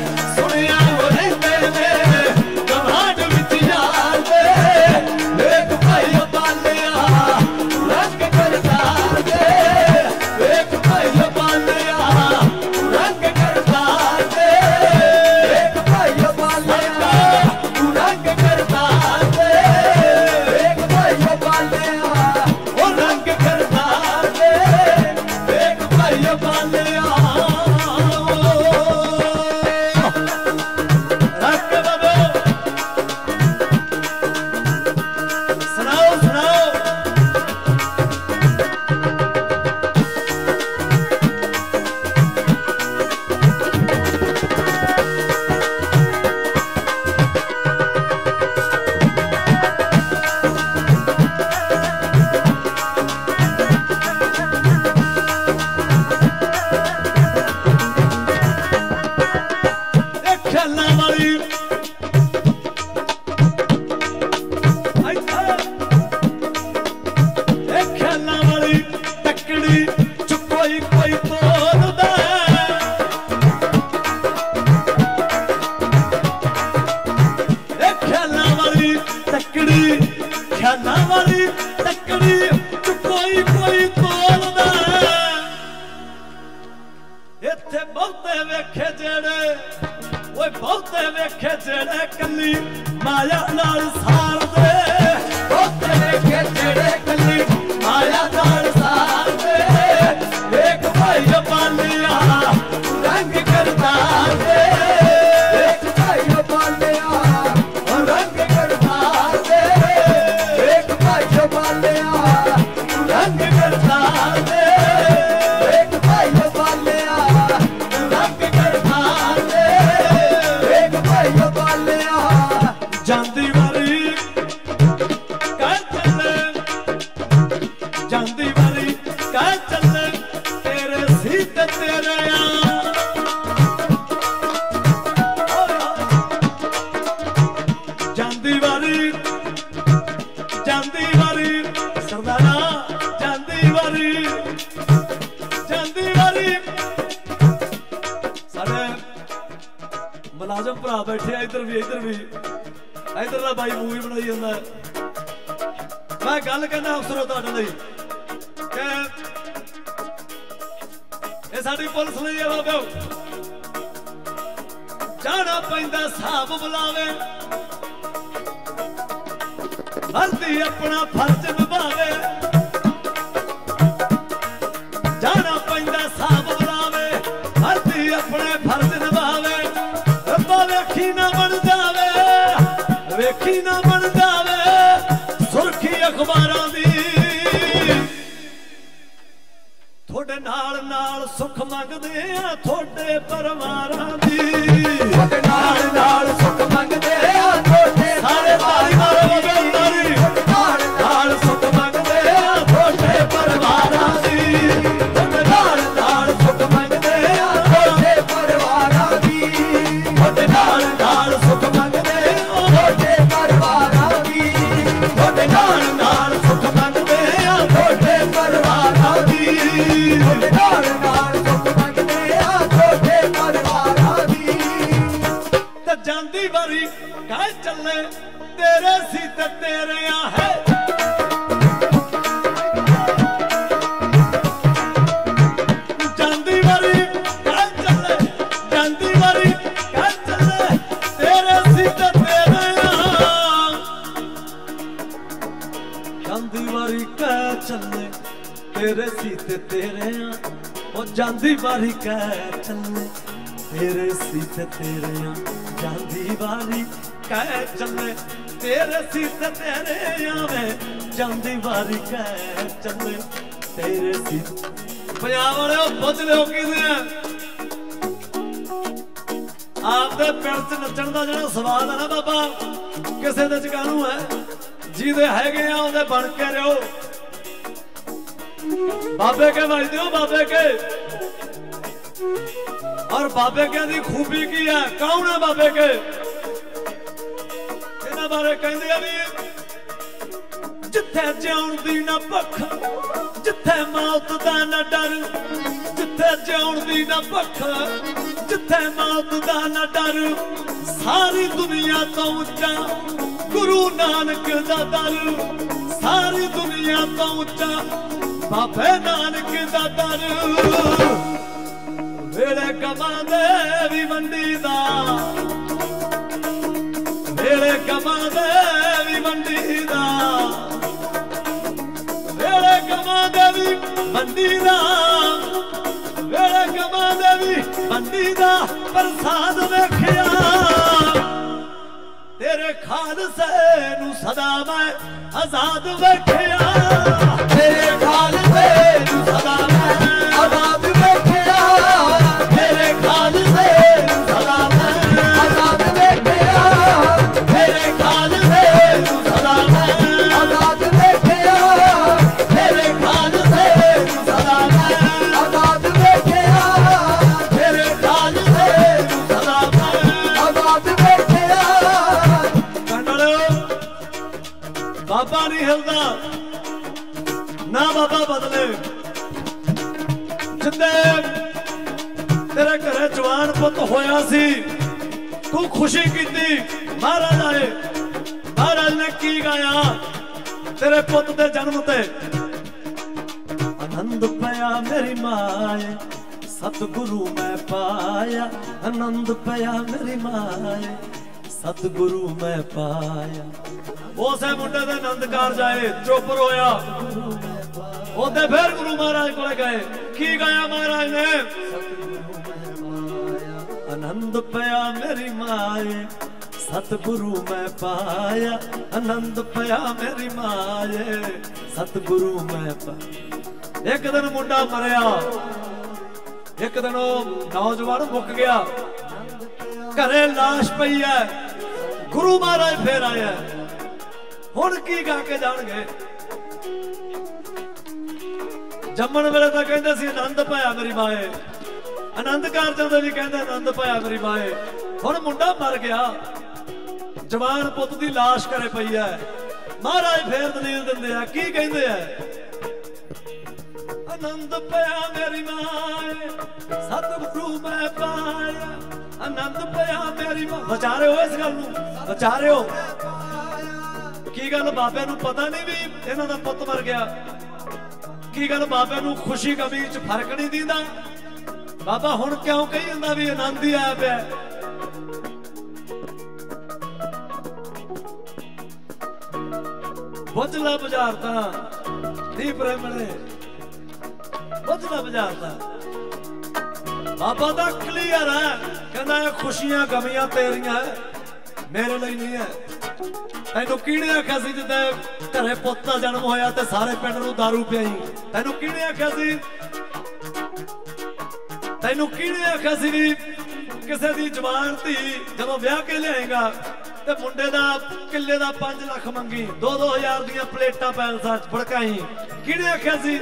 ਤੇਰੇ ਸਿੱਧ ਤੇਰਿਆਂ, ਜਾਂਦੀ ਵਾਰੀ ਕਹਿ ਚੱਲੇ, ਤੇਰੇ ਸਿੱਧ ਤੇਰਿਆਂ ਵੇ, ਜਾਂਦੀ ਵਾਰੀ ਕਹਿ ਚੱਲੇ, ਤੇਰੇ ਸਿੱਧ ਪੰਜਾਬ ਵਾਲਿਓ, ਪੁੱਛ ਲਿਓ ਕਿਵੇਂ ਆ? ਆਪਦੇ ਪਿੰਡ 'ਚ ਨੱਚਣ ਦਾ ਜਿਹੜਾ ਸਵਾਦ ਹੈ ਨਾ ਬਾਬਾ, ਕਿਸੇ ਦੇ ਚਕਾਨੂੰ ਹੈ? ਜਿਹਦੇ ਹੈਗੇ ਆ, ਉਹਦੇ ਬਣ ਕੇ ਰਹੋ। ਬਾਬੇ ਕੇ ਵਜਦੇ ਹੋ, ਬਾਬੇ ਕੇ? ਔਰ ਬਾਬੇ ਕਹਿੰਦੀ ਖੂਬੀ ਕੀ ਹੈ? ਕੌਣ ਹੈ ਬਾਬੇ ਕੇ ਇਹਨਾਂ ਬਾਰੇ ਕਹਿੰਦੇ ਆ ਵੀ ਜਿੱਥੇ ਜਿਉਣ ਦੀ ਨਾ ਭੱਖ, ਜਿੱਥੇ ਮੌਤ ਦਾ ਨਾ ਡਰ, ਜਿੱਥੇ ਜਿਉਣ ਦੀ ਨਾ ਭੱਖ, ਜਿੱਥੇ ਮੌਤ ਦਾ ਨਾ ਡਰ, ਸਾਰੀ ਦੁਨੀਆ ਤੋਂ ਉੱਚਾ ਗੁਰੂ ਨਾਨਕ ਦਾ ਦਰ। ਸਾਰੀ ਦੁਨੀਆ ਤੋਂ ਉੱਚਾ ਬਾਬੇ ਨਾਨਕ ਦਾ ਦਰ। ਵੇਲੇ ਕਮਾਂ ਦੇ ਵੀ ਮੰਡੀ ਦਾ। ਵੇਲੇ ਕਮਾਂ ਦੇ ਵੀ ਮੰਡੀ ਦਾ। ਮੇਰੇ ਕਮਾਂ ਦੇ ਵੀ ਮੰਡੀ ਦਾ। ਮੇਰੇ ਕਮਾਂ ਦੇ ਵੀ ਮੰਡੀ ਦਾ। ਪ੍ਰਸਾਦ ਵੇਖਿਆ। ਤੇਰੇ ਖਾਲਸੇ ਨੂੰ ਸਦਾ ਮੈਂ ਆਜ਼ਾਦ ਵੇਖਿਆ। ਤੇਰੇ ਖਾਲਸੇ ਨੂੰ ਸਦਾ ਮੈਂ ਹੋਇਆ ਸੀ। ਤੂੰ ਖੁਸ਼ੀ ਕੀਤੀ। ਮਹਾਰਾਜ ਆਏ। ਮਹਾਰਾਜ ਨੇ ਕੀ ਗਾਇਆ? ਤੇਰੇ ਪੁੱਤ ਦੇ ਜਨਮ ਤੇ। ਆਨੰਦ ਪਿਆ ਮੇਰੀ ਮਾਏ। ਸਤਿਗੁਰੂ ਮੈਂ ਪਾਇਆ। ਆਨੰਦ ਪਿਆ ਮੇਰੀ ਮਾਏ। ਸਤਿਗੁਰੂ ਮੈਂ ਪਾਇਆ। ਉਸੇ ਮੁੰਡੇ ਦੇ ਆਨੰਦ ਕਾਰਜ ਆਏ। ਚੁੱਪ ਰੋਇਆ। ਉਹਦੇ ਫਿਰ ਗੁਰੂ ਮਹਾਰਾਜ ਕੋਲੇ ਗਏ। ਕੀ ਗਾਇਆ ਮਹਾਰਾਜ ਨੇ? ਆਨੰਦ ਪਿਆ ਮੇਰੀ ਮਾਏ, ਸਤਿਗੁਰੂ ਮੈਂ ਪਾਇਆ, ਆਨੰਦ ਪਿਆ ਮੇਰੀ ਮਾਏ, ਸਤਿਗੁਰੂ ਮੈਂ ਪਾਇਆ ਇੱਕ ਦਿਨ ਮੁੰਡਾ ਮਰਿਆ, ਇੱਕ ਦਿਨ ਉਹ ਨੌਜਵਾਨ ਮੁੱਕ ਗਿਆ। ਘਰੇ ਲਾਸ਼ ਪਈ ਹੈ ਗੁਰੂ ਮਹਾਰਾਜ ਫੇਰ ਆਇਆ। ਹੁਣ ਕੀ ਗਾ ਕੇ ਜਾਣਗੇ? ਜੰਮਣ ਵੇਲੇ ਤਾਂ ਕਹਿੰਦੇ ਸੀ, ਆਨੰਦ ਪਾਇਆ ਮੇਰੀ ਮਾਏ। ਆਨੰਦ ਕਾਰਜਾਂ ਦਾ ਵੀ ਕਹਿੰਦਾ ਆਨੰਦ ਪਾਇਆ ਮੇਰੀ ਮਾਏ। ਹੁਣ ਮੁੰਡਾ ਮਰ ਗਿਆ। ਜਵਾਨ ਪੁੱਤ ਦੀ ਲਾਸ਼ ਕਰੇ ਪਈ ਐ। ਮਹਾਰਾਜ ਫੇਰ ਦਲੀਲ ਦਿੰਦੇ ਆ, ਕੀ ਕਹਿੰਦੇ ਆ ਆਨੰਦ ਪਿਆ ਮੇਰੀ ਮਾਏ, ਸਤਿਗੁਰੂ ਮੈਂ ਪਾਇਆ। ਆਨੰਦ ਪਿਆ ਮੇਰੀ ਮਾਂ ਵਿਚਾਰੇ ਹੋ ਇਸ ਗੱਲ ਨੂੰ ਵਿਚਾਰੇ ਹੋ ਕੀ ਗੱਲ ਬਾਬਿਆਂ ਨੂੰ ਪਤਾ ਨਹੀਂ ਵੀ ਇਹਨਾਂ ਦਾ ਪੁੱਤ ਮਰ ਗਿਆ? ਕੀ ਗੱਲ ਬਾਬਿਆਂ ਨੂੰ ਖੁਸ਼ੀ ਕਮੀ ਚ ਫ਼ਰਕ ਨਹੀਂ ਦਿੰਦਾ? ਬਾਬਾ ਹੁਣ ਕਿਉਂ ਕਹੀ ਜਾਂਦਾ ਵੀ ਆਨੰਦ ਹੀ ਆਇਆ ਪਿਆ? ਬੁੱਝਲਾ ਬਾਜ਼ਾਰ ਤਾਂ ਦੀਪ ਬੁੱਝਲਾ ਬਾਜ਼ਾਰ ਤਾਂ। ਬਾਬਾ ਦਾ ਕਲੀਅਰ ਹੈ, ਕਹਿੰਦਾ ਇਹ ਖੁਸ਼ੀਆਂ ਗਮੀਆਂ ਤੇਰੀਆਂ ਮੇਰੇ ਲਈ ਨਹੀਂ ਹੈ। ਤੈਨੂੰ ਕਿਹਨੇ ਆਖਿਆ ਸੀ ਜਦੋਂ ਘਰੇ ਪੁੱਤ ਦਾ ਜਨਮ ਹੋਇਆ ਤੇ ਸਾਰੇ ਪਿੰਡ ਨੂੰ दारू ਪਿਆਈ? ਤੈਨੂੰ ਕਿਹਨੇ ਆਖਿਆ ਸੀ? ਤੈਨੂੰ ਕਿਹਨੇ ਆਖਿਆ ਸੀ ਵੀ ਕਿਸੇ ਦੀ ਜਵਾਨ ਧੀ ਜਦੋਂ ਵਿਆਹ ਕੇ ਲਿਆਏਗਾ ਤੇ ਮੁੰਡੇ ਦਾ ਕਿੱਲੇ ਦਾ 5 ਲੱਖ ਮੰਗੀ 2-2000 ਦੀਆਂ ਪਲੇਟਾਂ ਪੈਲਸਾਂ ਚ ਫੜਕਾਈ ਕਿਹਨੇ ਆਖਿਆ ਸੀ?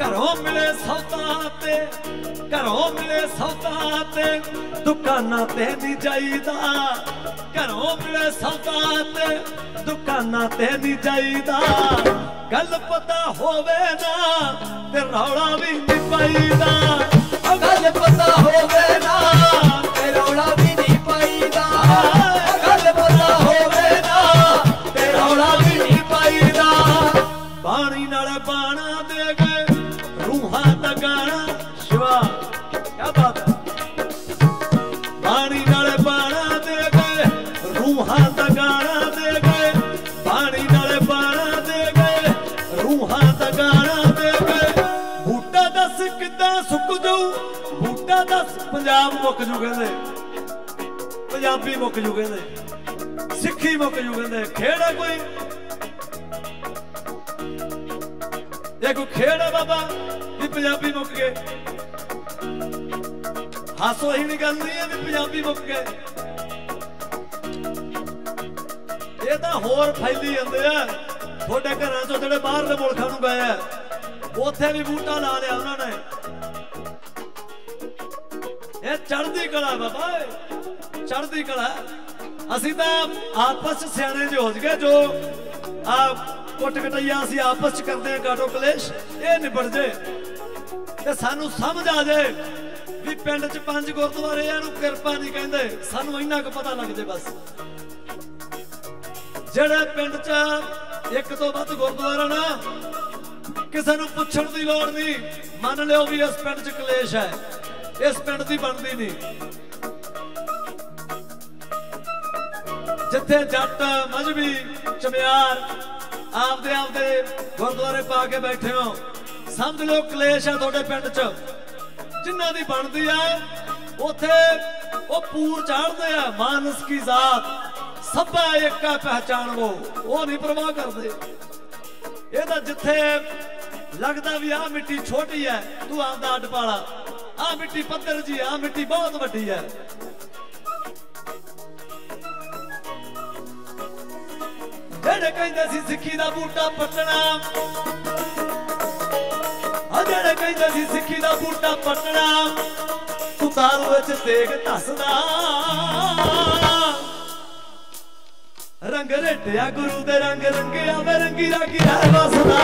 ਘਰੋਂ ਮਿਲੇ ਸੌਦਾ ਤੇ, ਘਰੋਂ ਮਿਲੇ ਸੌਦਾ ਤੇ। ਦੁਕਾਨਾਂ ਤੇ ਨਹੀਂ ਜਾਈਦਾ। ਘਰੋਂ ਮਿਲੇ ਸੌਦਾ ਤੇ ਦੁਕਾਨਾਂ ਤੇ ਨਹੀਂ ਜਾਈਦਾ। ਗੱਲ ਪਤਾ ਹੋਵੇ ਨਾ ਤੇ ਰੌਲਾ ਵੀ ਨਹੀਂ ਪਾਈਦਾ। ਗੱਲ ਪਤਾ ਹੋਵੇ ਨਾ ਤੇ ਰੌਲਾ ਵੀ ਪੰਜਾਬ ਮੁੱਕ ਜੂ ਕਹਿੰਦੇ। ਪੰਜਾਬੀ ਮੁੱਕ ਜੂ ਕਹਿੰਦੇ। ਸਿੱਖੀ ਮੁੱਕ ਜੂ ਕਹਿੰਦੇ। ਖੇੜਾ ਕੋਈ। ਇਹ ਕੋਈ ਖੇਡ ਬਾਬਾ, ਵੀ ਪੰਜਾਬੀ ਮੁੱਕ ਗਏ। ਹਾਸੋ ਹੀ ਨਹੀਂ ਗੱਲ ਨਹੀਂ ਹੈ ਵੀ ਪੰਜਾਬੀ ਮੁੱਕ ਗਏ। ਇਹ ਤਾਂ ਹੋਰ ਫੈਲੀ ਜਾਂਦੇ ਆ। ਤੁਹਾਡੇ ਘਰਾਂ ਚੋਂ ਜਿਹੜੇ ਬਾਹਰਲੇ ਮੁਲਕਾਂ ਨੂੰ ਗਏ ਆ, ਉੱਥੇ ਵੀ ਬੂਟਾ ਲਾ ਲਿਆ ਉਹਨਾਂ ਨੇ। ਇਹ ਚੜ੍ਹਦੀ ਕਲਾ ਬਾਬਾ ਇਹ ਚੜ੍ਹਦੀ ਕਲਾ। ਅਸੀਂ ਤਾਂ ਆਪਸ ਚ ਸਿਆਣੇ ਜਿਹੇ ਹੋ ਗਏ ਜੋ ਆ ਕੁੱਟ ਕਟਈਆ ਅਸੀਂ ਆਪਸ ਚ ਕਰਦੇ ਆ ਕਾਟੋ ਕਲੇਸ਼ ਇਹ ਨਿਬੜ ਜੇ। ਤੇ ਸਾਨੂੰ ਸਮਝ ਆ ਜਾਏ ਵੀ ਪਿੰਡ ਚ ਪੰਜ ਗੁਰਦੁਆਰੇ ਆ, ਇਹਨੂੰ ਕਿਰਪਾ ਨਹੀਂ ਕਹਿੰਦੇ। ਸਾਨੂੰ ਇੰਨਾ ਕੁ ਪਤਾ ਲੱਗ ਜੇ ਬਸ। ਜਿਹੜੇ ਪਿੰਡ ਚ ਇੱਕ ਤੋਂ ਵੱਧ ਗੁਰਦੁਆਰਾ ਨਾ ਕਿਸੇ ਨੂੰ ਪੁੱਛਣ ਦੀ ਲੋੜ ਨਹੀਂ। ਮੰਨ ਲਿਓ ਵੀ ਇਸ ਪਿੰਡ ਚ ਕਲੇਸ਼ ਹੈ। ਇਸ ਪਿੰਡ ਦੀ ਬਣਦੀ ਨਹੀਂ। ਜਿੱਥੇ ਜੱਟ, ਮਜਬੀ, ਚਮਿਆਰ ਆਪਦੇ ਆਪਦੇ ਗੁਰਦੁਆਰੇ ਪਾ ਕੇ ਬੈਠੇ ਹੋ। ਸਮਝ ਲਓ ਕਲੇਸ਼ ਆ ਤੁਹਾਡੇ ਪਿੰਡ 'ਚ। ਜਿਨ੍ਹਾਂ ਦੀ ਬਣਦੀ ਆ, ਉਥੇ ਉਹ ਪੂਰ ਚਾੜਦੇ ਆ, ਮਾਨਸ ਕੀ ਜ਼ਾਤ। ਸਭਾ ਏਕਾ ਪਹਿਚਾਨਵੋ ਉਹ। ਨਹੀਂ ਪਰਵਾਹ ਕਰਦੇ। ਇਹ ਤਾਂ ਜਿੱਥੇ ਲੱਗਦਾ ਵੀ ਆ ਮਿੱਟੀ ਛੋਟੀ ਹੈ ਤੂੰ ਆਪਦਾ ਅੱਡ ਪਾਲਾ। ਆ ਮਿੱਟੀ ਪੱਧਰ ਜੀ, ਆ ਮਿੱਟੀ ਬਹੁਤ ਵੱਡੀ ਹੈ। ਜਿਹੜੇ ਕਹਿੰਦੇ ਸੀ ਸਿੱਖੀ ਦਾ ਬੂਟਾ ਪੱਟਣਾ ਆ ਜਿਹੜੇ ਕਹਿੰਦੇ ਸੀ ਸਿੱਖੀ ਦਾ ਬੂਟਾ ਪੱਟਣਾ, ਤੂੰ ਤਾਰੂ ਵਿੱਚ ਤੇਗ ਧੱਸਦਾ। ਰੰਗ ਰੇਟਿਆ ਗੁਰੂ ਦੇ ਰੰਗ ਰੰਗਿਆ ਵੇ ਰੰਗੀ ਰੰਗੀ ਰਹਿ ਵਸਦਾ।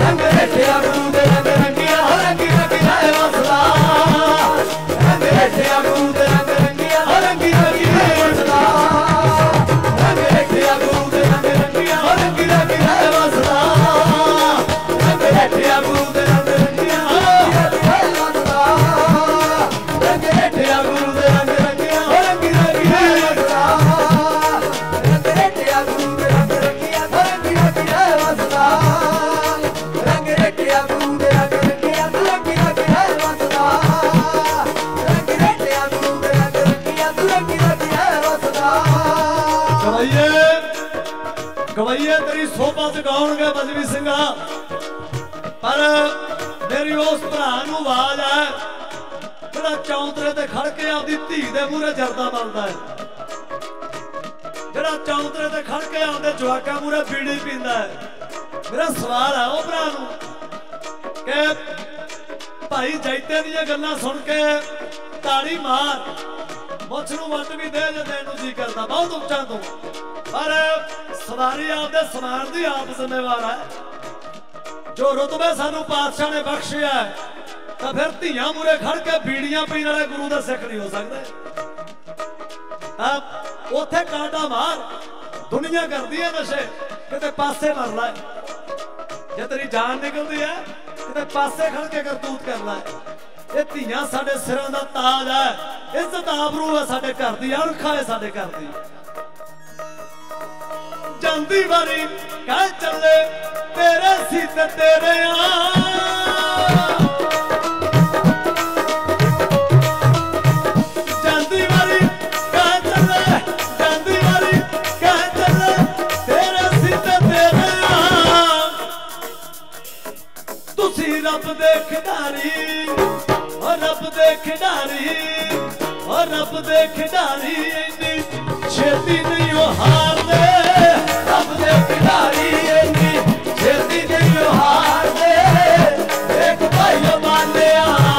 ਰੰਗ ਰੇਟਿਆ ਗੁਰੂ ਦੇ ਰੰਗ ਰੰਗਿਆ ਰੰਗੀ ਰੰਗੀ ਰਹਿ ਵਸਦਾ। ਰੰਗ ਰੇਟਿਆ ਗੁਰੂ ਦੇ ਰੰਗ ਰੰਗਿਆ ਰੰਗੀ ਰੰਗੀ ਰਹਿ ਵਸਦਾ। ਰੰਗ ਰੇਟਿਆ ਗੁਰੂ ਦੇ ਰੰਗ ਰੰਗਿਆ ਰੰਗੀ ਰੰਗੀ ਰਹਿ ਖੜ ਕੇ ਆਪਦੀ ਧੀ ਦੇ ਮੂਹਰੇ ਜਰਦਾ ਮਲਦਾ ਹੈ। ਜਿਹੜਾ ਚੌਂਤਰੇ ਤੇ ਖੜ ਕੇ ਆਪਦੇ ਜਵਾਕਾਂ ਮੂਹਰੇ ਬੀੜੀ ਪੀਂਦਾ ਹੈ। ਮੇਰਾ ਸਵਾਲ ਹੈ ਉਹ ਭਰਾ ਨੂੰ ਕਿ ਭਾਈ ਜੈਤੇ ਦੀਆਂ ਗੱਲਾਂ ਸੁਣ ਕੇ ਤਾੜੀ ਮਾਰ ਮੁੱਛ ਨੂੰ ਵੱਟ ਵੀ ਦੇ ਜੇ ਦੇਣ ਨੂੰ ਜੀ ਕਰਦਾ ਬਹੁਤ ਉੱਚਾ ਤੋਂ। ਪਰ ਸਵਾਰੀ ਆਪਦੇ ਸਮਾਨ ਦੀ ਆਪ ਜ਼ਿੰਮੇਵਾਰ ਹੈ। ਜੋ ਰਤਬੇ ਸਾਨੂੰ ਪਾਤਸ਼ਾਹ ਨੇ ਬਖਸ਼ਿਆ ਹੈ, ਤਾਂ ਫਿਰ ਧੀਆਂ ਮੂਰੇ ਖੜ ਕੇ ਬੀੜੀਆਂ ਪੀਣ ਵਾਲੇ ਗੁਰੂ ਦਾ ਸਿੱਖ ਨਹੀਂ ਹੋ ਸਕਦੇ। ਤਾਂ ਉੱਥੇ ਕਾਂਡਾ ਮਾਰ, ਦੁਨੀਆ ਕਰਦੀ ਹੈ ਨਸ਼ੇ, ਕਿਤੇ ਪਾਸੇ ਮਰ ਲੈ। ਜੇ ਤੇਰੀ ਜਾਨ ਨਿਕਲਦੀ ਹੈ ਕਿਤੇ ਪਾਸੇ ਖੜ ਕੇ ਕਰਤੂਤ ਕਰ ਲੈ। ਇਹ ਧੀਆਂ ਸਾਡੇ ਸਿਰਾਂ ਦਾ ਤਾਜ ਹੈ ਇੱਜ਼ਤ ਆਬਰੂ ਹੈ ਸਾਡੇ ਘਰ ਦੀ, ਅਣਖਾ ਹੈ ਸਾਡੇ ਘਰ ਦੀ। ਜਾਂਦੀ ਵਾਰੀ ਕਹਿ ਚੱਲੇ, ਤੇਰੇ ਸੀ ਤੇਰੇ ਆ। ਰੱਬ ਦੇ ਖਿਡਾਰੀ, ਓ ਰੱਬ ਦੇ ਖਿਡਾਰੀ, ਓ ਰੱਬ ਦੇ ਖਿਡਾਰੀ, ਇੰਨੀ ਛੇਤੀ ਨਹੀਂ ਉਹ ਹਾਰਦੇ। ਰੱਬ ਦੇ ਖਿਡਾਰੀ, ਇੰਨੀ ਛੇਤੀ ਨਹੀਂ ਉਹ ਹਾਰਦੇ। ਵੇਖ ਭਾਈਓ ਮਾਨਿਆ।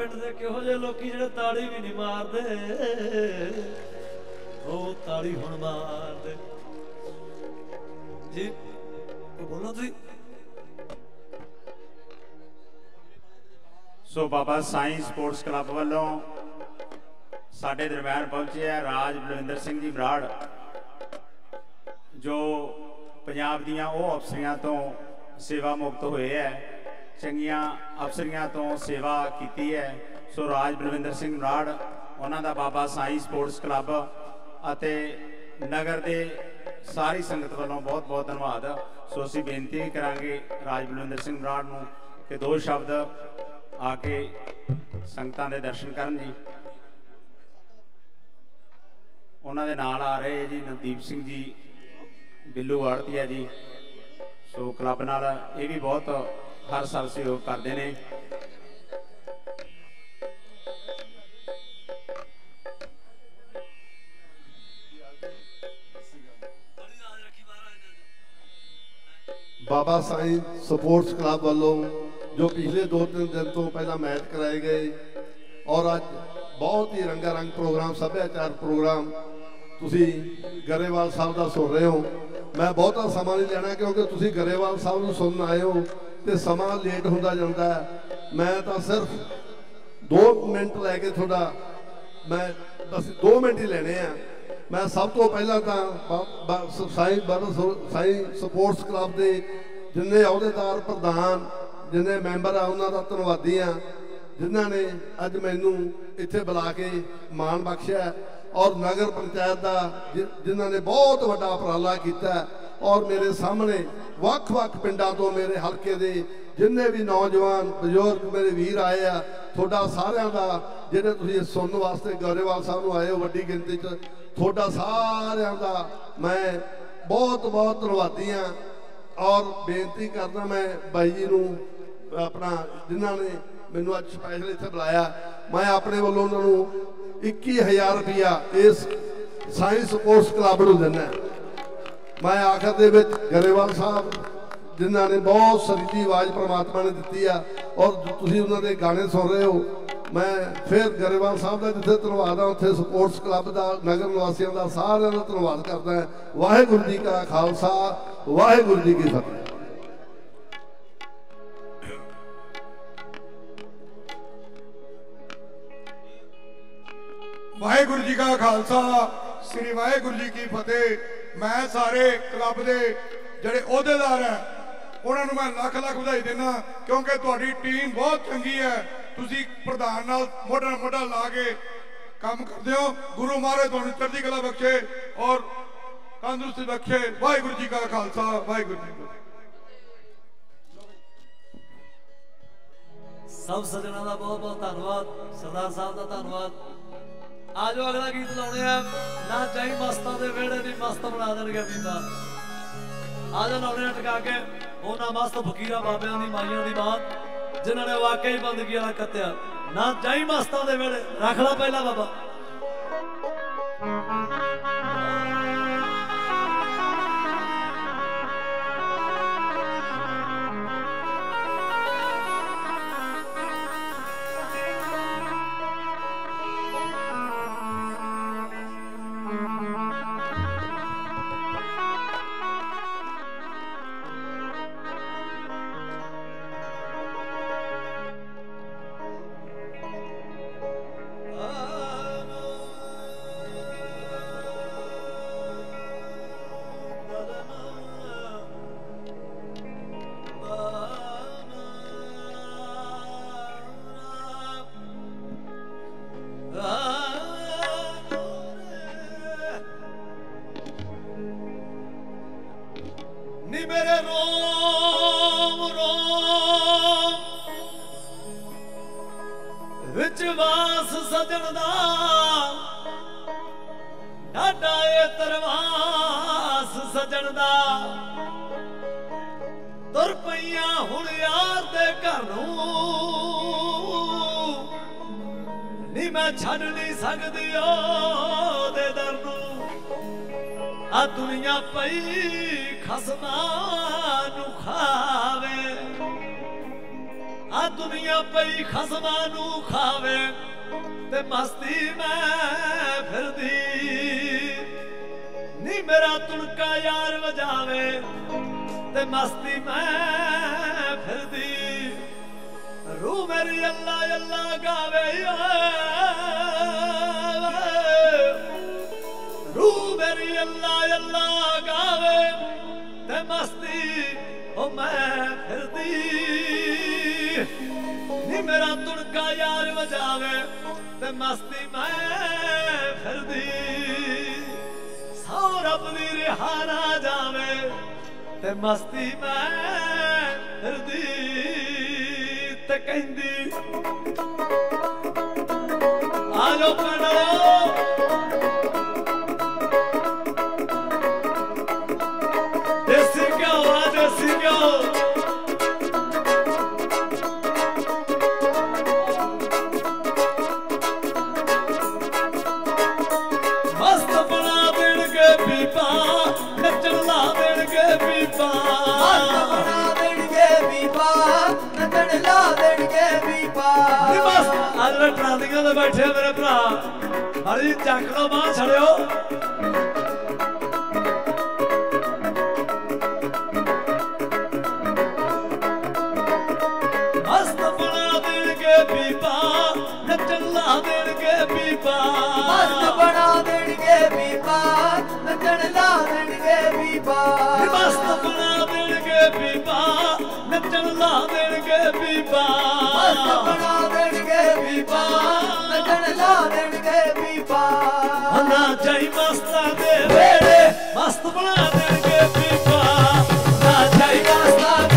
ਪਿੰਡ ਦੇ ਕਿਹੋ ਜਿਹੇ ਲੋਕੀ ਜਿਹੜੇ ਤਾੜੀ ਵੀ ਨਹੀਂ ਮਾਰਦੇ? ਉਹ ਤਾੜੀ ਹੁਣ ਮਾਰਦੇ। ਜੀ, ਉਹ ਤੁਸੀਂ। ਸੋ ਬਾਬਾ ਸਾਈਂ ਸਪੋਰਟਸ ਕਲੱਬ ਵੱਲੋਂ ਸਾਡੇ ਦਰਮਿਆਨ ਪਹੁੰਚੇ ਹੈ ਰਾਜ ਬਲਵਿੰਦਰ ਸਿੰਘ ਜੀ ਬਰਾੜ ਜੋ ਪੰਜਾਬ ਦੀਆਂ ਉਹ ਅਫਸਰੀਆਂ ਤੋਂ ਸੇਵਾ ਮੁਕਤ ਹੋਏ ਹੈ। ਚੰਗੀਆਂ ਅਫਸਰੀਆਂ ਤੋਂ ਸੇਵਾ ਕੀਤੀ ਹੈ। ਸੋ ਰਾਜ ਬਲਵਿੰਦਰ ਸਿੰਘ ਬਰਾੜ ਉਹਨਾਂ ਦਾ ਬਾਬਾ ਸਾਈ ਸਪੋਰਟਸ ਕਲੱਬ ਅਤੇ ਨਗਰ ਦੇ ਸਾਰੀ ਸੰਗਤ ਵੱਲੋਂ ਬਹੁਤ ਬਹੁਤ ਧੰਨਵਾਦ। ਸੋ ਅਸੀਂ ਬੇਨਤੀ ਵੀ ਕਰਾਂਗੇ ਰਾਜ ਬਲਵਿੰਦਰ ਸਿੰਘ ਬਰਾੜ ਨੂੰ ਕਿ ਦੋ ਸ਼ਬਦ ਆ ਕੇ ਸੰਗਤਾਂ ਦੇ ਦਰਸ਼ਨ ਕਰਨ ਜੀ। ਉਹਨਾਂ ਦੇ ਨਾਲ ਆ ਰਹੇ ਜੀ ਨਵਦੀਪ ਸਿੰਘ ਜੀ, ਬਿੱਲੂ ਆੜਤੀਆ ਜੀ। ਸੋ ਕਲੱਬ ਨਾਲ ਇਹ ਵੀ ਬਹੁਤ ਹਰ ਸਾਲ ਸਹਿਯੋਗ ਕਰਦੇ ਨੇ। ਬਾਬਾ ਸਾਈਂ ਸਪੋਰਟਸ ਕਲੱਬ ਵੱਲੋਂ, ਜੋ ਪਿਛਲੇ 2-3 ਦਿਨ ਤੋਂ ਪਹਿਲਾਂ ਮੈਚ ਕਰਾਏ ਗਏ ਔਰ ਅੱਜ ਬਹੁਤ ਹੀ ਰੰਗਾ ਰੰਗ ਪ੍ਰੋਗਰਾਮ ਸੱਭਿਆਚਾਰ ਪ੍ਰੋਗਰਾਮ ਤੁਸੀਂ ਗਰੇਵਾਲ ਸਾਹਿਬ ਦਾ ਸੁਣ ਰਹੇ ਹੋ। ਮੈਂ ਬਹੁਤਾ ਸਮਾਂ ਨਹੀਂ ਲੈਣਾ ਕਿਉਂਕਿ ਤੁਸੀਂ ਗਰੇਵਾਲ ਸਾਹਿਬ ਨੂੰ ਸੁਣਨ ਆਏ ਹੋ। ਤੇ ਸਮਾਂ ਲੇਟ ਹੁੰਦਾ ਜਾਂਦਾ ਮੈਂ ਤਾਂ ਸਿਰਫ 2 ਮਿੰਟ ਲੈ ਕੇ ਤੁਹਾਡਾ ਮੈਂ ਬਸ 2 ਮਿੰਟ ਹੀ ਲੈਣੇ ਆ। ਮੈਂ ਸਭ ਤੋਂ ਪਹਿਲਾਂ ਤਾਂ ਬ- ਬ- ਸਾਈਂ ਬਾਬਾ ਸੋ- ਸਪੋਰਟਸ ਕਲੱਬ ਦੇ ਜਿੰਨੇ ਅਹੁਦੇਦਾਰ, ਪ੍ਰਧਾਨ, ਜਿੰਨੇ ਮੈਂਬਰ ਆ, ਉਹਨਾਂ ਦਾ ਧੰਨਵਾਦੀ ਆ, ਜਿਨ੍ਹਾਂ ਨੇ ਅੱਜ ਮੈਨੂੰ ਇੱਥੇ ਬੁਲਾ ਕੇ ਮਾਣ ਬਖਸ਼ਿਆ ਔਰ ਨਗਰ ਪੰਚਾਇਤ ਦਾ ਜਿ- ਜਿਨ੍ਹਾਂ ਨੇ ਬਹੁਤ ਵੱਡਾ ਉਪਰਾਲਾ ਕੀਤਾ ਔਰ ਮੇਰੇ ਸਾਹਮਣੇ ਵੱਖ-ਵੱਖ ਪਿੰਡਾਂ ਤੋਂ ਮੇਰੇ ਹਲਕੇ ਦੇ ਜਿੰਨੇ ਵੀ ਨੌਜਵਾਨ ਬਜ਼ੁਰਗ ਮੇਰੇ ਵੀਰ ਆਏ ਆ, ਤੁਹਾਡਾ ਸਾਰਿਆਂ ਦਾ ਜਿਹੜੇ ਤੁਸੀਂ ਸੁਣਨ ਵਾਸਤੇ ਗੌਰੇਵਾਲ ਸਾਹਿਬ ਨੂੰ ਆਏ ਹੋ ਵੱਡੀ ਗਿਣਤੀ 'ਚ, ਤੁਹਾਡਾ ਸਾਰਿਆਂ ਦਾ ਮੈਂ ਬਹੁਤ ਬਹੁਤ ਧੰਨਵਾਦੀ ਆ ਔਰ ਬੇਨਤੀ ਕਰਦਾ ਮੈਂ ਬਾਈ ਜੀ ਨੂੰ, ਆਪਣਾ ਜਿਨ੍ਹਾਂ ਨੇ ਮੈਨੂੰ ਅੱਜ ਸਪੈਸ਼ਲ ਇੱਥੇ ਬੁਲਾਇਆ, ਮੈਂ ਆਪਣੇ ਵੱਲੋਂ ਉਹਨਾਂ ਨੂੰ 21000 ਰੁਪਇਆ ਇਸ ਸਾਇੰਸ ਸਪੋਰਟਸ ਕਲੱਬ ਨੂੰ ਦਿੰਦਾ। ਮੈਂ ਆਖਰ ਦੇ ਵਿੱਚ ਗਰੇਵਾਲ ਸਾਹਿਬ, ਜਿਨ੍ਹਾਂ ਨੇ ਬਹੁਤ ਸਰੀਲੀ ਆਵਾਜ਼ ਪ੍ਰਮਾਤਮਾ ਨੇ ਦਿੱਤੀ ਆ, ਔਰ ਤੁਸੀਂ ਉਹਨਾਂ ਦੇ ਗਾਣੇ ਸੁਣ ਰਹੇ ਹੋ, ਮੈਂ ਫਿਰ ਗਰੇਵਾਲ ਸਾਹਿਬ ਦਾ ਜਿੱਥੇ ਧੰਨਵਾਦ ਆ, ਉੱਥੇ ਸਪੋਰਟਸ ਕਲੱਬ ਦਾ, ਨਗਰ ਨਿਵਾਸੀਆਂ ਦਾ ਸਾਰਿਆਂ ਦਾ ਧੰਨਵਾਦ ਕਰਦਾ ਵਾਹਿਗੁਰੂ ਜੀ ਕਾ ਖਾਲਸਾ, ਵਾਹਿਗੁਰੂ ਜੀ ਕੀ ਫਤਿਹ। ਵਾਹਿਗੁਰੂ ਜੀ ਕਾ ਖਾਲਸਾ, ਸ੍ਰੀ ਵਾਹਿਗੁਰੂ ਜੀ ਕੀ ਫਤਿਹ। ਮੈਂ ਸਾਰੇ ਕਲੱਬ ਦੇ ਜਿਹੜੇ ਅਹੁਦੇਦਾਰ ਹੈ ਉਹਨਾਂ ਨੂੰ ਮੈਂ ਲੱਖ ਲੱਖ ਵਧਾਈ ਦਿੰਦਾ ਕਿਉਂਕਿ ਤੁਹਾਡੀ ਟੀਮ ਬਹੁਤ ਚੰਗੀ ਹੈ। ਤੁਸੀਂ ਪ੍ਰਧਾਨ ਨਾਲ ਮੋਢਾ ਮੋਢਾ ਲਾ ਕੇ ਕੰਮ ਕਰਦੇ ਹੋ। ਗੁਰੂ ਮਹਾਰਾਜ ਤੁਹਾਨੂੰ ਚੜ੍ਹਦੀ ਕਲਾ ਬਖਸ਼ੇ ਔਰ ਤੰਦਰੁਸਤੀ ਬਖਸ਼ੇ। ਵਾਹਿਗੁਰੂ ਜੀ ਕਾ ਖਾਲਸਾ, ਵਾਹਿਗੁਰੂ ਜੀ ਸਭ ਸੱਜਣਾ ਦਾ ਬਹੁਤ ਬਹੁਤ ਧੰਨਵਾਦ, ਸਰਦਾਰ ਸਾਹਿਬ ਦਾ ਧੰਨਵਾਦ। ਆਜੋ ਅਗਲਾ ਗੀਤ ਲਾਉਣੇ ਆ। ਨਾ ਚਾਹੀ ਮਸਤਾਂ ਦੇ ਵੇੜੇ ਦੀ ਮਸਤ ਬਣਾ ਦੇਣਗੇ ਬੀਬਾ ਆਜੋ ਲਾਉਣੇ ਆ ਟਿਕਾ ਕੇ। ਉਹਨਾਂ ਮਸਤ ਫਕੀਰਾਂ ਬਾਬਿਆਂ ਦੀ, ਮਾਈਆਂ ਦੀ ਬਾਤ, ਜਿਨ੍ਹਾਂ ਨੇ ਵਾਕਈ ਬੰਦਗੀਆਂ ਨਾਲ ਕੱਤਿਆ। ਨਾ ਚਾਹੀ ਮਸਤਾਂ ਦੇ ਵੇੜੇ ਰੱਖ ਲੈ ਪਹਿਲਾਂ ਬਾਬਾ। ਮਸਤ ਬਣਾ ਦੇਣਗੇ ਬੀਬਾ ਨੱਚਣ ਲਾ ਦੇਣਗੇ ਬੀਬਾ। ਮਸਤ ਬਣਾ ਦੇਣਗੇ ਬੀਬਾ ਨੱਚਣ ਲਾ ਦੇਣਗੇ ਬੀਬਾ। ਮਸਤ ਬਣਾ ਦੇਣਗੇ ਬੀਬਾ ਨੱਚਣ ਲਾ ਦੇਣਗੇ ਬੀਬਾ। ਮਸਤ ਬਣਾ ਦੇਣਗੇ ਬੀਬਾ ਨੱਚਣ ਲਾ ਦੇਣਗੇ ਬੀਬਾ। ਹਨਾ ਜਾਈ ਮਸਤਾਂ ਦੇ ਵੇੜੇ ਮਸਤ ਬਣਾ ਦੇਣਗੇ ਬੀਬਾ। ਨਾ ਜਾਈ ਮਸਤਾਂ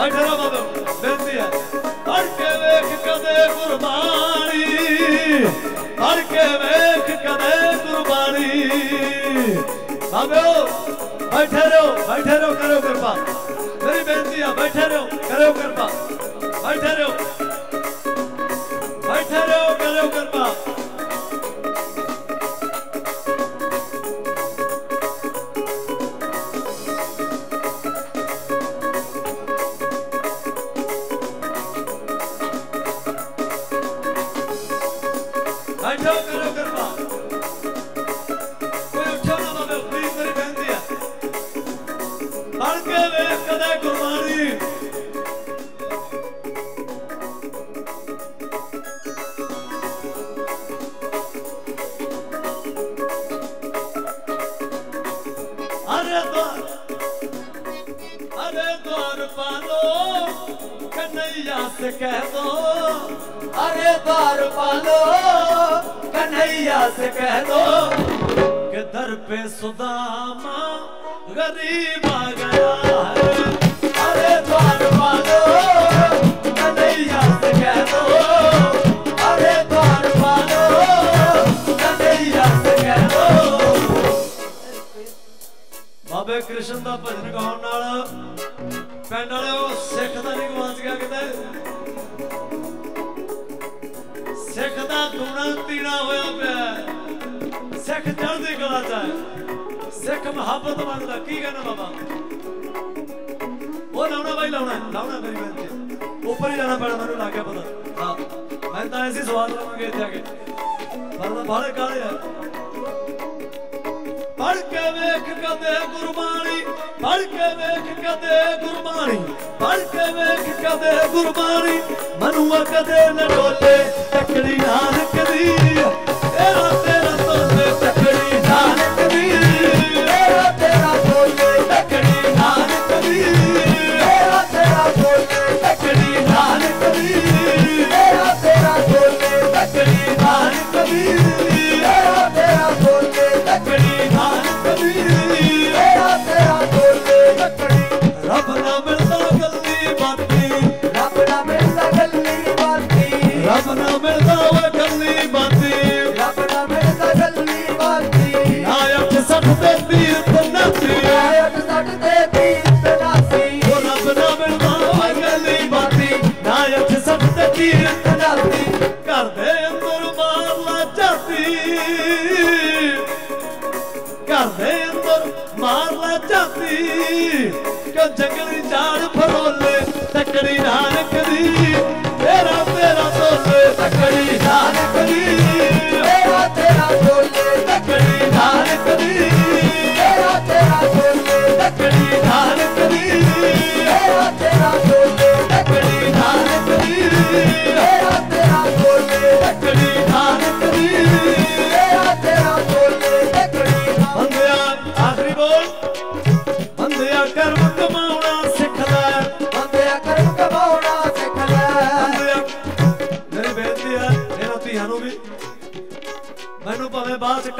ڪرباني ڪڏهن ڪرباني ڪريو ڪربا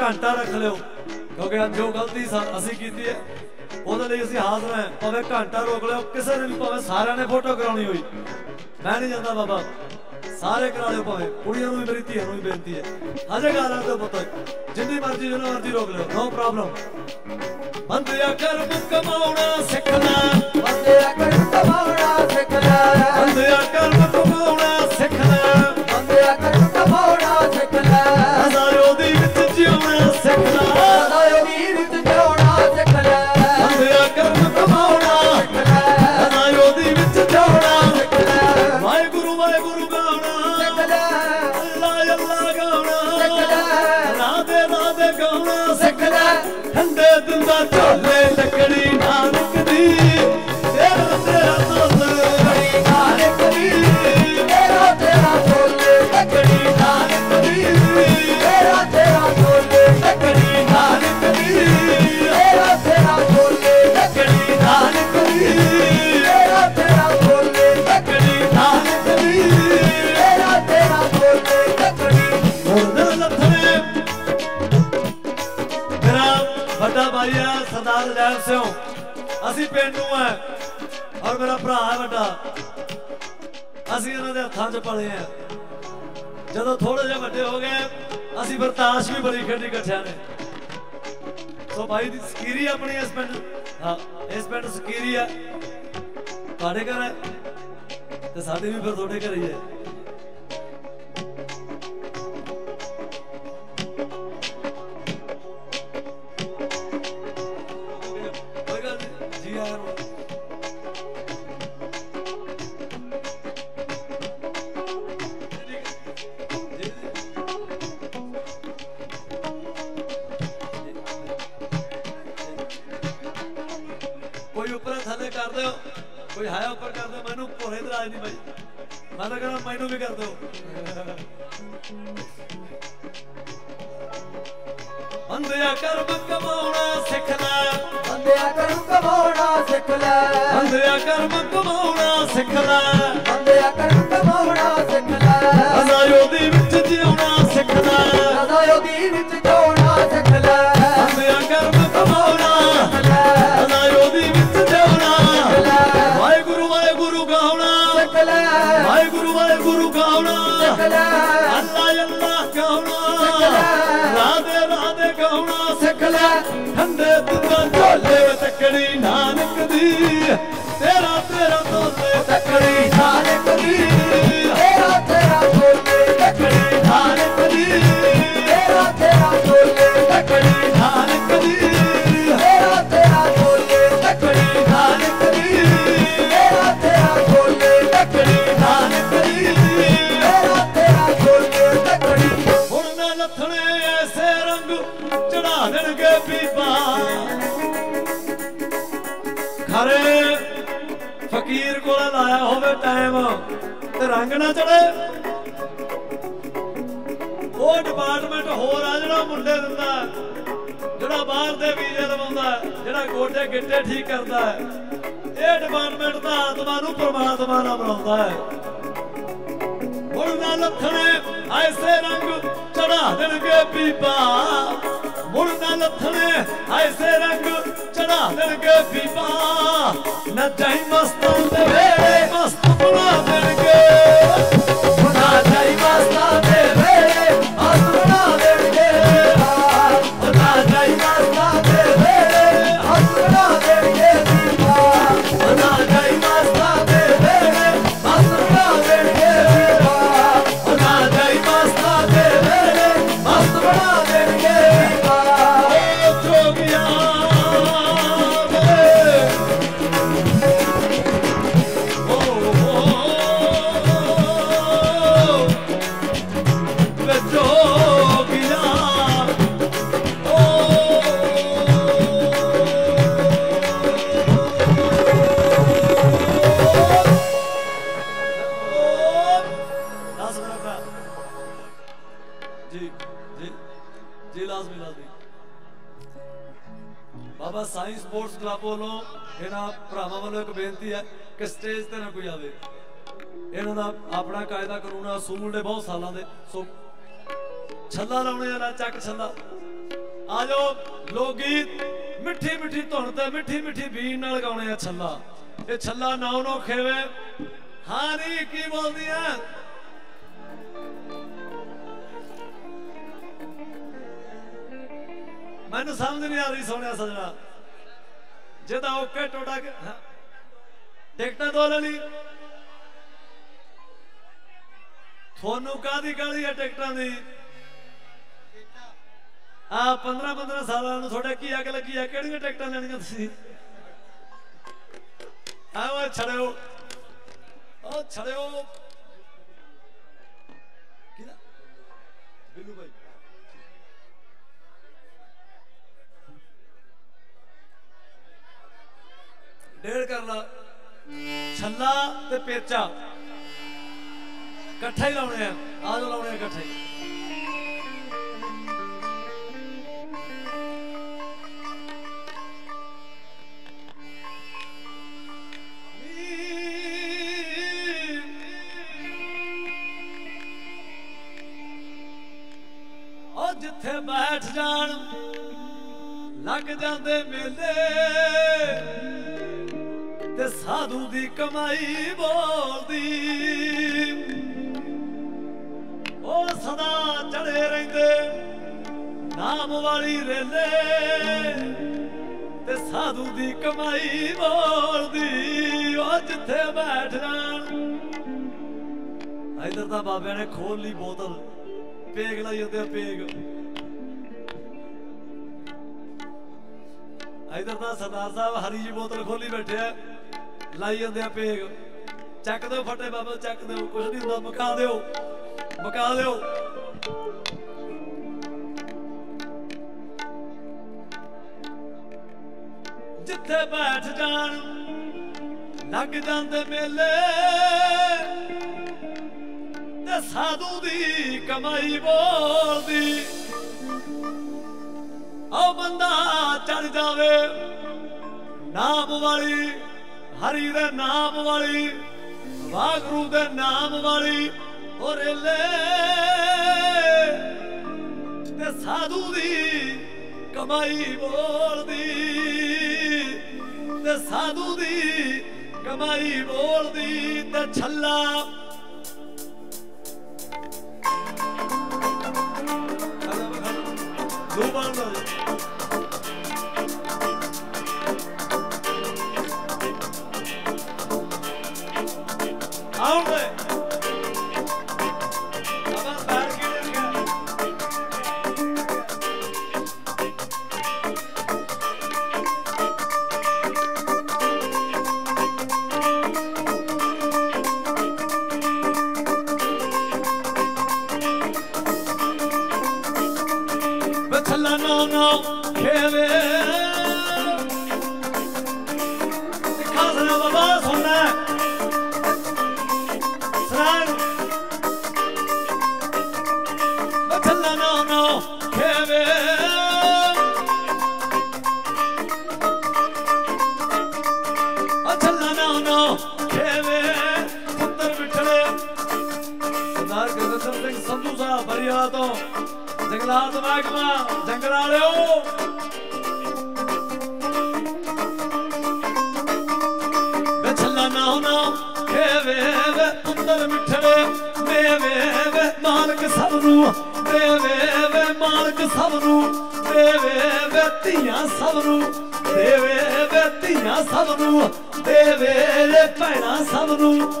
ਘੰਟਾ ਰੱਖ ਲਿਓ ਕਿਉਂਕਿ ਅੱਜ ਜੋ ਗਲਤੀ ਅਸੀਂ ਕੀਤੀ ਹੈ ਉਹਦੇ ਲਈ ਅਸੀਂ ਹਾਜ਼ਰ ਹਾਂ। ਭਾਵੇਂ ਘੰਟਾ ਰੋਕ ਲਿਓ ਕਿਸੇ ਨੇ ਵੀ ਭਾਵੇਂ ਸਾਰਿਆਂ ਨੇ ਫੋਟੋ ਕਰਾਉਣੀ ਹੋਈ। ਮੈਂ ਨਹੀਂ ਜਾਂਦਾ ਬਾਬਾ ਸਾਰੇ ਕਰਾ ਲਿਓ ਭਾਵੇਂ। ਕੁੜੀਆਂ ਨੂੰ ਵੀ ਮੇਰੀ ਧੀਆਂ ਨੂੰ ਵੀ ਬੇਨਤੀ ਹੈ। ਹਜੇ ਗਾ ਲੈਣ ਦਿਓ ਪੁੱਤ ਜਿੰਨੀ ਮਰਜ਼ੀ ਜਿੰਨਾ ਮਰਜ਼ੀ ਰੋਕ ਲਿਓ ਨੋ ਪ੍ਰੋਬਲਮ ਬੰਦਿਆ ਕਰਮ ਕਮਾਉਣਾ ਸਿੱਖ ਲੈ ਬੰਦਿਆ ਕਰਮ ਕਮਾਉਣਾ ਸਿੱਖ ਲੈ ਬੰਦਿਆ ਕਰਮ ਕਮਾਉਣਾ ਪਿੰਡ ਨੂੰ ਔਰ ਮੇਰਾ ਭਰਾ ਹੈ ਵੱਡਾ। ਅਸੀਂ ਇਹਨਾਂ ਦੇ ਹੱਥਾਂ 'ਚ ਪਲੇ ਆ ਜਦੋਂ ਥੋੜੇ ਜਿਹਾ ਵੱਡੇ ਹੋ ਗਏ, ਅਸੀਂ ਬਰਤਾਸ਼ ਵੀ ਬੜੀ ਖੇਡੀ ਇਕੱਠਿਆਂ ਨੇ। ਸੋ ਭਾਈ ਦੀ ਸਕੀਰੀ ਆਪਣੀ ਇਸ ਪਿੰਡ ਹਾਂ, ਇਸ ਪਿੰਡ ਸਕੀਰੀ ਆ ਤੁਹਾਡੇ ਘਰ ਹੈ? ਤੇ ਸਾਡੇ ਵੀ ਫਿਰ ਤੁਹਾਡੇ ਘਰ ਹੀ ਹੈ। ਰੰਗ ਨਾ ਚੜੇ ਉਹ ਡਿਪਾਰਟਮੈਂਟ ਹੋਰ ਆ ਜਿਹੜਾ ਮੁੰਡੇ ਦਿੰਦਾ ਜਿਹੜਾ ਬਾਹਰ ਦੇ ਵੀਜ਼ੇ ਲਵਾਉਂਦਾ ਜਿਹੜਾ ਗੋਡੇ ਗਿੱਟੇ ਠੀਕ ਕਰਦਾ ਇਹ ਡਿਪਾਰਟਮੈਂਟ ਤਾਂ ਆਤਮਾ ਨੂੰ ਪਰਮਾਤਮਾ ਨਾਲ ਬਣਾਉਂਦਾ ਹੈ। ਹੁਣ ਨਾ ਲੱਥਣੇ ਐਸੇ ਰੰਗ ਚੜਾ ਦੇਣਗੇ ਬੀਬਾ। ਹੁਣ ਨਾ ਲੱਥਣੇ ਐਸੇ ਰੰਗ ਚੜਾ ਦੇਣਗੇ ਬੀਬਾ। ਨਾ ਜਾਈ ਮਸਤਾਂ ਦੇ ਵੇਲੇ ਮਸਤ ਬਣਾ ਦੇਣਗੇ। ਨਾ ਜਾਈ ਮਸਤਾਂ ਦੇ ਵੇਲੇ ਭਰਾਵਾਂ ਵੱਲੋਂ ਬੇਨਤੀ ਹੈ ਕਿ ਸਟੇਜ ਤੇ ਨਾ ਕੋਈ ਆਵੇ। ਇਹਨਾਂ ਦਾ ਆਪਣਾ ਕਾਇਦਾ ਕਾਨੂੰਨ ਅਸੂਲ ਦੇ ਬਹੁਤ ਸਾਲਾਂ ਦੇ। ਸੋ ਛੱਲਾ ਲਾਉਣੇ ਵਾਲਾ ਚੱਕ ਛੱਲਾ। ਆ ਜਾਓ, ਲੋਕ ਗੀਤ ਮਿੱਠੀ ਮਿੱਠੀ ਧੁਨ ਤੇ ਮਿੱਠੀ ਮਿੱਠੀ ਬੀਨ ਨਾਲ ਗਾਉਣੇ ਆ ਛੱਲਾ। ਇਹ ਛੱਲਾ ਨਾਉ ਨੋ ਖੇਵੇ। ਹਾਂ ਨੀ ਕੀ ਬੋਲਦੀਆਂ ਮੈਨੂੰ ਸਮਝ ਨਹੀਂ ਆ ਰਹੀ ਸੋਹਣਿਆ ਸਜਣਾ। ਜਿਹਦਾ ਓਕੇ ਟੋਟਾ ਟਿਕਟਾਂ ਦੋ ਲੈ ਲਈ। ਤੁਹਾਨੂੰ ਕਾਦੀ ਕਾਲੀ ਹੈ ਟਿਕਟਾਂ ਦੀ? ਆ 15 15 ਸਾਲਾਂ ਨੂੰ ਤੁਹਾਡੇ ਕੀ ਅੱਗ ਲੱਗੀ ਆ ਕਿਹੜੀਆਂ ਟਿਕਟਾਂ ਲੈਣੀਆਂ ਤੁਸੀਂ? ਆਓ ਛੜਿਓ। ਉਹ ਛੜਿਓ। ਕਿਹਦਾ? ਬਿੱਲੂ ਭਾਈ ਡੇਢ ਕਰ ਲਾ। ਛੱਲਾ ਤੇ ਪੇਚਾ। ਇਕੱਠਾ ਹੀ ਲਾਉਣੇ ਆ ਆ ਜੋ ਲਾਉਣੇ ਆ ਇਕੱਠੇ। ਹੀ ਉਹ ਜਿੱਥੇ ਬੈਠ ਜਾਣ, ਲੱਗ ਜਾਂਦੇ ਮੇਲੇ। ਤੇ ਸਾਧੂ ਦੀ ਕਮਾਈ ਬੋਲਦੀ। ਉਹ ਸਦਾ ਚੜੇ ਰਹਿੰਦੇ, ਨਾਮ ਵਾਲੀ ਰੇਲੇ। ਤੇ ਸਾਧੂ ਦੀ ਕਮਾਈ ਬੋਲਦੀ, ਉਹ ਜਿੱਥੇ ਬੈਠ ਜਾਣ। ਇਧਰ ਤਾਂ ਬਾਬਿਆਂ ਨੇ ਖੋਲ ਲਈ ਬੋਤਲ, ਪੇਗ ਲਾਈ ਜਾਂਦੇ ਆ ਪੇਗ। ਇਧਰ ਤਾਂ ਸਰਦਾਰ ਸਾਹਿਬ ਹਰੀ ਜੀ ਬੋਤਲ ਖੋਲੀ ਬੈਠੇ ਆ। ਲਾਈ ਜਾਂਦੇ ਆ ਪੇਗ ਚੱਕ ਦਿਓ ਫਟੇ ਬਾਬਾ, ਚੱਕ ਦਿਓ। ਕੁਛ ਨਹੀਂ ਹੁੰਦਾ, ਮਕਾ ਦਿਓ। ਮਕਾ ਦਿਓ। ਜਿੱਥੇ ਬੈਠ ਜਾਣ, ਲੱਗ ਜਾਂਦੇ ਮੇਲੇ। ਤੇ ਸਾਧੂ ਦੀ ਕਮਾਈ ਬੋਲਦੀ। ਉਹ ਬੰਦਾ ਚੜ ਜਾਵੇ, ਨਾਮ ਵਾਲੀ ਹਰੀ ਦੇ ਨਾਮ ਵਾਲੀ ਵਾਗਰੂ ਦੇ ਨਾਮ ਵਾਲੀ ਉਹ ਰੇਲੇ। ਤੇ ਸਾਧੂ ਦੀ ਕਮਾਈ ਬੋਲਦੀ, ਤੇ ਸਾਧੂ ਦੀ ਕਮਾਈ ਬੋਲਦੀ, ਤੇ ਛੱਲਾ। ਦੋ ਦਾ ਸਭ ਨੂੰ ਦੇਵੇ ਵੇ ਧੀਆਂ ਸਭ ਨੂੰ ਦੇਵੇ ਰੇ ਭੈਣਾਂ ਸਭ ਨੂੰ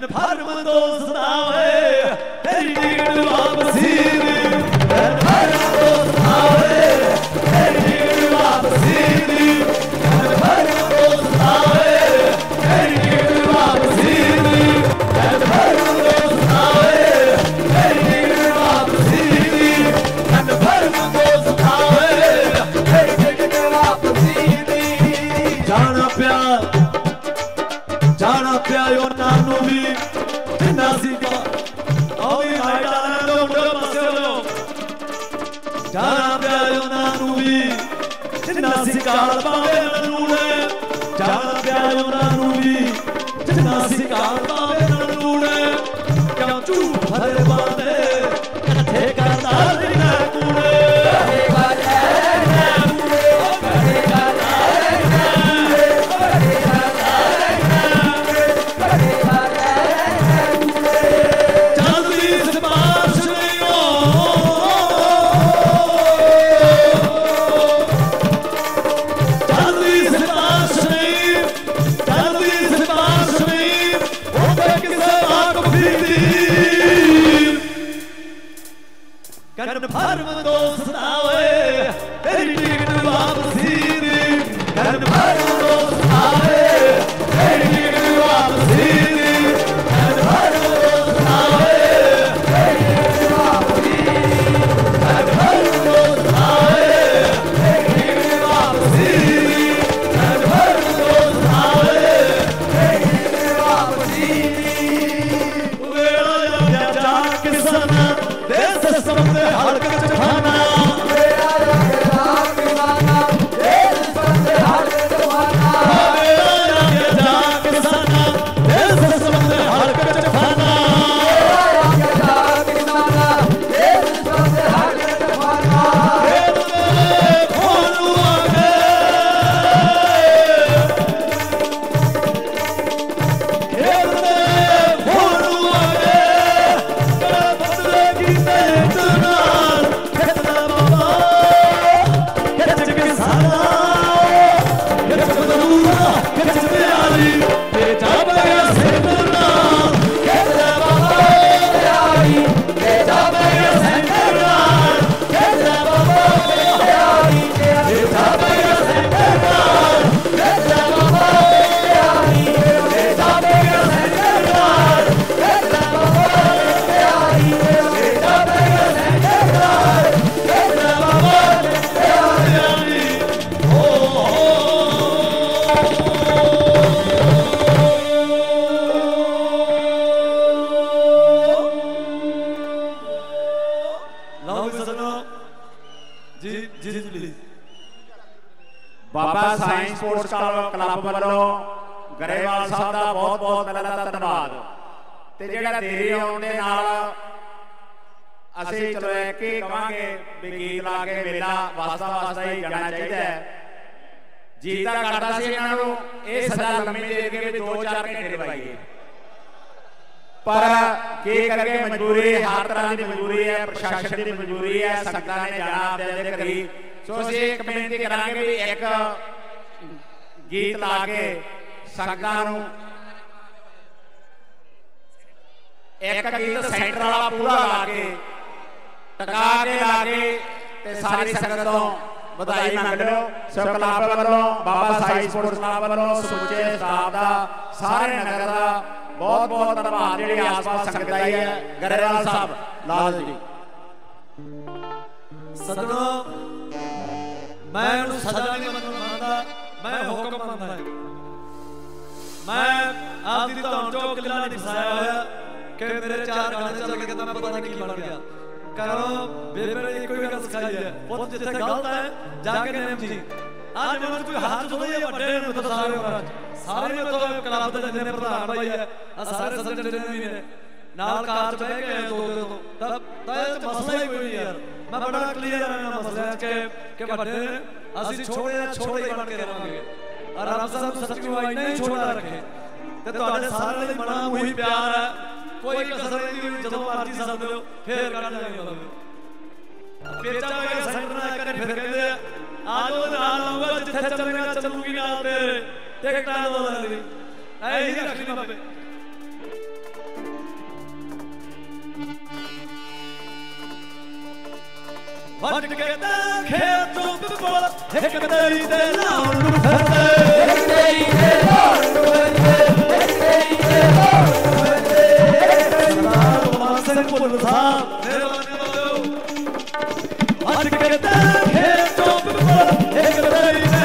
발음은 더 ਚਾਲ ਪਾਵੇ ਨਲੂੜੇ ਚੱਲ ਪਿਆ ਉਹਨਾਂ ਨੂੰ ਵੀ, ਜਿੰਨਾ ਸਿਕਾਰ ਪਾਵੇ ਨਲੂੜੇ ਕਿਉਂ ਝੂਠ ਹਰੇ ਤੇ ਜਿਹੜਾ ਆਉਣ ਦੇ ਨਾਲ ਅਸੀਂ ਚਲੋ ਇੱਕ ਹੀ ਕਵਾਂਗੇ ਵੀ ਗੀਤ ਲਾ ਕੇ ਮੇਲਾ ਵਾਸਤਾ ਵਾਸਤਾ ਹੀ ਜਾਣਾ ਚਾਹੀਦਾ ਹੈ। ਜੀਤਾ ਕਰਦਾ ਸੀ ਇਹਨਾਂ ਨੂੰ, ਇਹ ਸਜ਼ਾ ਲੰਮੀ ਦੇ ਕੇ ਵੀ 2-4 ਘੰਟੇ ਦਵਾਈਏ ਪਰ ਕੀ ਕਰਕੇ ਮਜਬੂਰੀ ਹਰ ਤਰ੍ਹਾਂ ਦੀ ਮਜਬੂਰੀ ਹੈ, ਪ੍ਰਸ਼ਾਸਨ ਦੀ ਮਜਬੂਰੀ ਹੈ, ਸੰਗਤਾਂ ਨੇ ਜਾਣਾ ਆਪਦੇ ਆਪਦੇ ਘਰੀ। ਸੋ ਅਸੀਂ ਇੱਕ ਬੇਨਤੀ ਕਰਾਂਗੇ ਵੀ ਇੱਕ ਗੀਤ ਲਾ ਕੇ ਸੰਗਤਾਂ ਨੂੰ ਇੱਕ ਗੀਤ ਸੈਂਟਰ ਵਾਲਾ ਪੂਰਾ ਲਾ ਕੇ ਟਕਾ ਕੇ ਲਾ ਕੇ ਤੇ ਸਾਰੀ ਸੰਗਤ ਤੋਂ ਵਧਾਈ ਮੰਗ ਲਿਓ। ਸੋ ਕਲੱਬ ਵੱਲੋਂ, ਬਾਬਾ ਸਾਈ ਸਪੋਰਟਸ ਕਲੱਬ ਵੱਲੋਂ ਸੁੱਚੇ ਸਟਾਫ ਦਾ, ਸਾਰੇ ਨਗਰ ਦਾ ਬਹੁਤ ਬਹੁਤ ਧੰਨਵਾਦ। ਜਿਹੜੀ ਆਸ-ਪਾਸ ਸੰਗਤ ਆਈ ਹੈ, ਗਰੇਵਾਲ ਸਾਹਿਬ, ਲਾਲ ਜੀ। ਸਤਿਗੁਰੂ, ਮੈਂ ਉਹਨੂੰ ਸਜ਼ਾ ਨਹੀਂ ਮੰਨਦਾ, ਮੈਂ ਹੁਕਮ ਮੰਨਦਾ। ਮੈਂ ਆਪ ਦੀ ਧੌਣ ਚੋਂ ਕਿੱਲਾ ਨਹੀਂ ਫਸਾਇਆ ਹੋਇਆ। ਕਿ ਮੇਰੇ ਚਾਰ ਗਾਣੇ ਚੱਲ ਗਏ ਤਾਂ ਮੈਂ ਪਤਾ ਨਹੀਂ ਕੀ ਬਣ ਗਿਆ। ਕਰੋ ਬੇਬੇ ਨੇ ਇੱਕੋ ਹੀ ਗੱਲ ਸਿਖਾਈ ਹੈ। ਪੁੱਤ, ਜਿੱਥੇ ਗਲਤ ਹੈ, ਜਾ ਕੇ ਨੇਮ ਜੀ। ਅੱਜ ਮੈਨੂੰ ਕੋਈ ਹੱਥ ਥੋੜੀ ਹੈ ਵੱਡੇ ਨੂੰ ਤਾਂ ਸਾਰੇ ਉਮਰਾਂ ਚ ਸਾਰੇ ਨੇ ਕਲੱਬ ਦੇ ਜਿੰਨੇ ਪ੍ਰਧਾਨ ਭਾਈ ਹੈ ਆ ਸਾਰੇ ਸੱਜਣ ਜਿੰਨੇ ਵੀ ਨੇ, ਨਾਲ ਕਾਰ ਚ ਬਹਿ ਕੇ ਆਏ ਦੋ ਦੋ ਤਾਂ। ਤਾਂ ਇਹ ਮਸਲਾ ਹੀ ਕੋਈ ਨਹੀਂ ਯਾਰ। ਮੈਂ ਬੜਾ ਕਲੀਅਰ ਹਾਂ ਇਹਨਾਂ ਮਸਲਿਆਂ ਕਿ ਕਿ ਵੱਡੇ ਅਸੀਂ ਛੋੜੇ ਆ ਛੋੜੇ ਹੀ ਬਣ ਕੇ ਰਵਾਂਗੇ। ਔਰ ਰੱਬ ਸਾਹਿਬ ਸੱਚੀ ਵਾਈ ਨਹੀਂ ਛੋੜਾ ਰੱਖੇ। ਤੇ ਤੁਹਾਡੇ ਸਾਰਿਆਂ ਦੇ ਮਨਾਂ ਨੂੰ ਪਿਆਰ ਹੈ। ਕੋਈ ਕਸਰ ਨਹੀਂ ਵੀ ਜਦੋਂ ਮਰਜ਼ੀ ਸੱਦ ਲਿਓ ਫੇਰ ਕੱਢ ਜਾਵਾਂਗੇ ਤੁਹਾਨੂੰ ਪੇਚਾ ਵਗੇ ਸੈਂਟਰ ਨਾਲ ਕਰੇ ਫਿਰ ਕਹਿੰਦੇ ਆ ਆ ਜਾਓ ਨਾਲ ਆਉਂਗਾ ਜਿੱਥੇ ਚੱਲੇਗਾ ਚੱਲੂਗੀ ਨਾਲ ਤੇਰੇ ਟਿਕਟਾਂ ਦੋ ਲੈ ਐ ਹੀ ਰੱਖਣੀ ਬਾਬੇ ਵੱਟ ਕੇ ਤਾਂ ਖੇਤ ਤੋਂ ਬਿਪਲ ਇੱਕ ਤੇਰੀ ਦੇ ਲਾਉਣ ਨੂੰ ਫਿਰਦੇ ਇੱਕ ਤੇਰੀ ਦੇ ਲਾਉਣ ਨੂੰ ਫਿਰਦੇ ਇੱਕ ਤੇਰੀ ਦੇ ਲਾਉਣ ਨੂੰ ਫਿਰਦੇ सिंह पुत्र साहब महिरबानी वालो हथ करे त हे चोप पर हे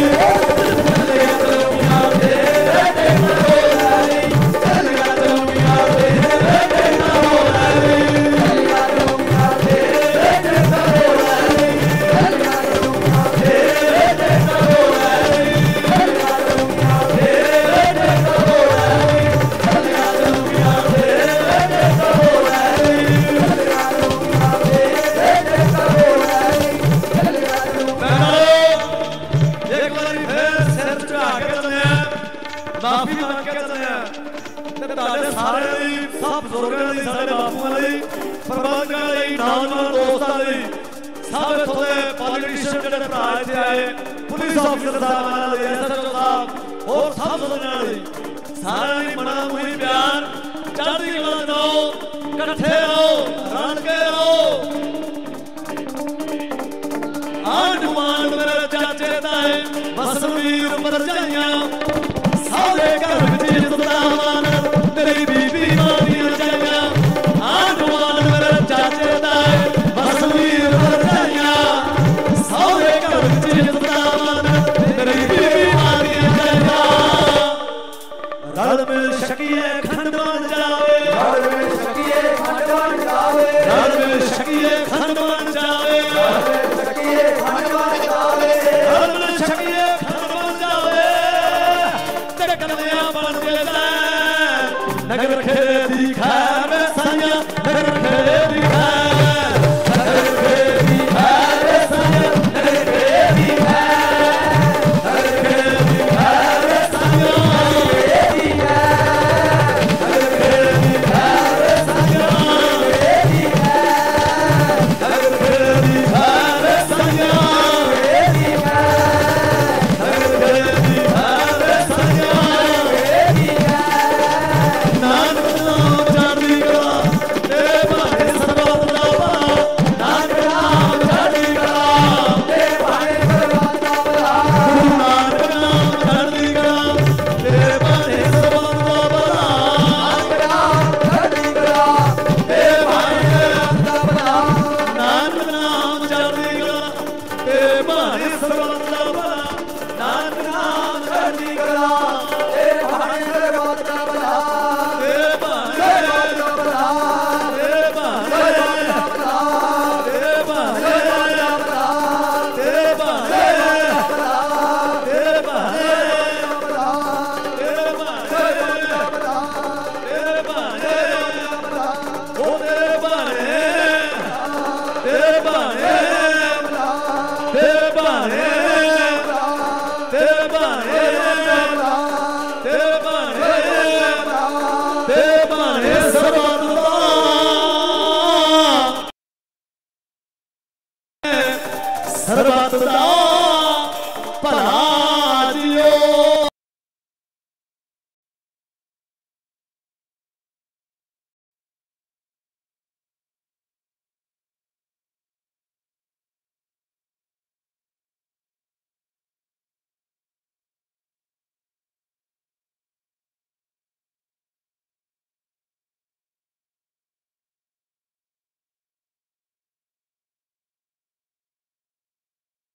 ਰੋਲੀ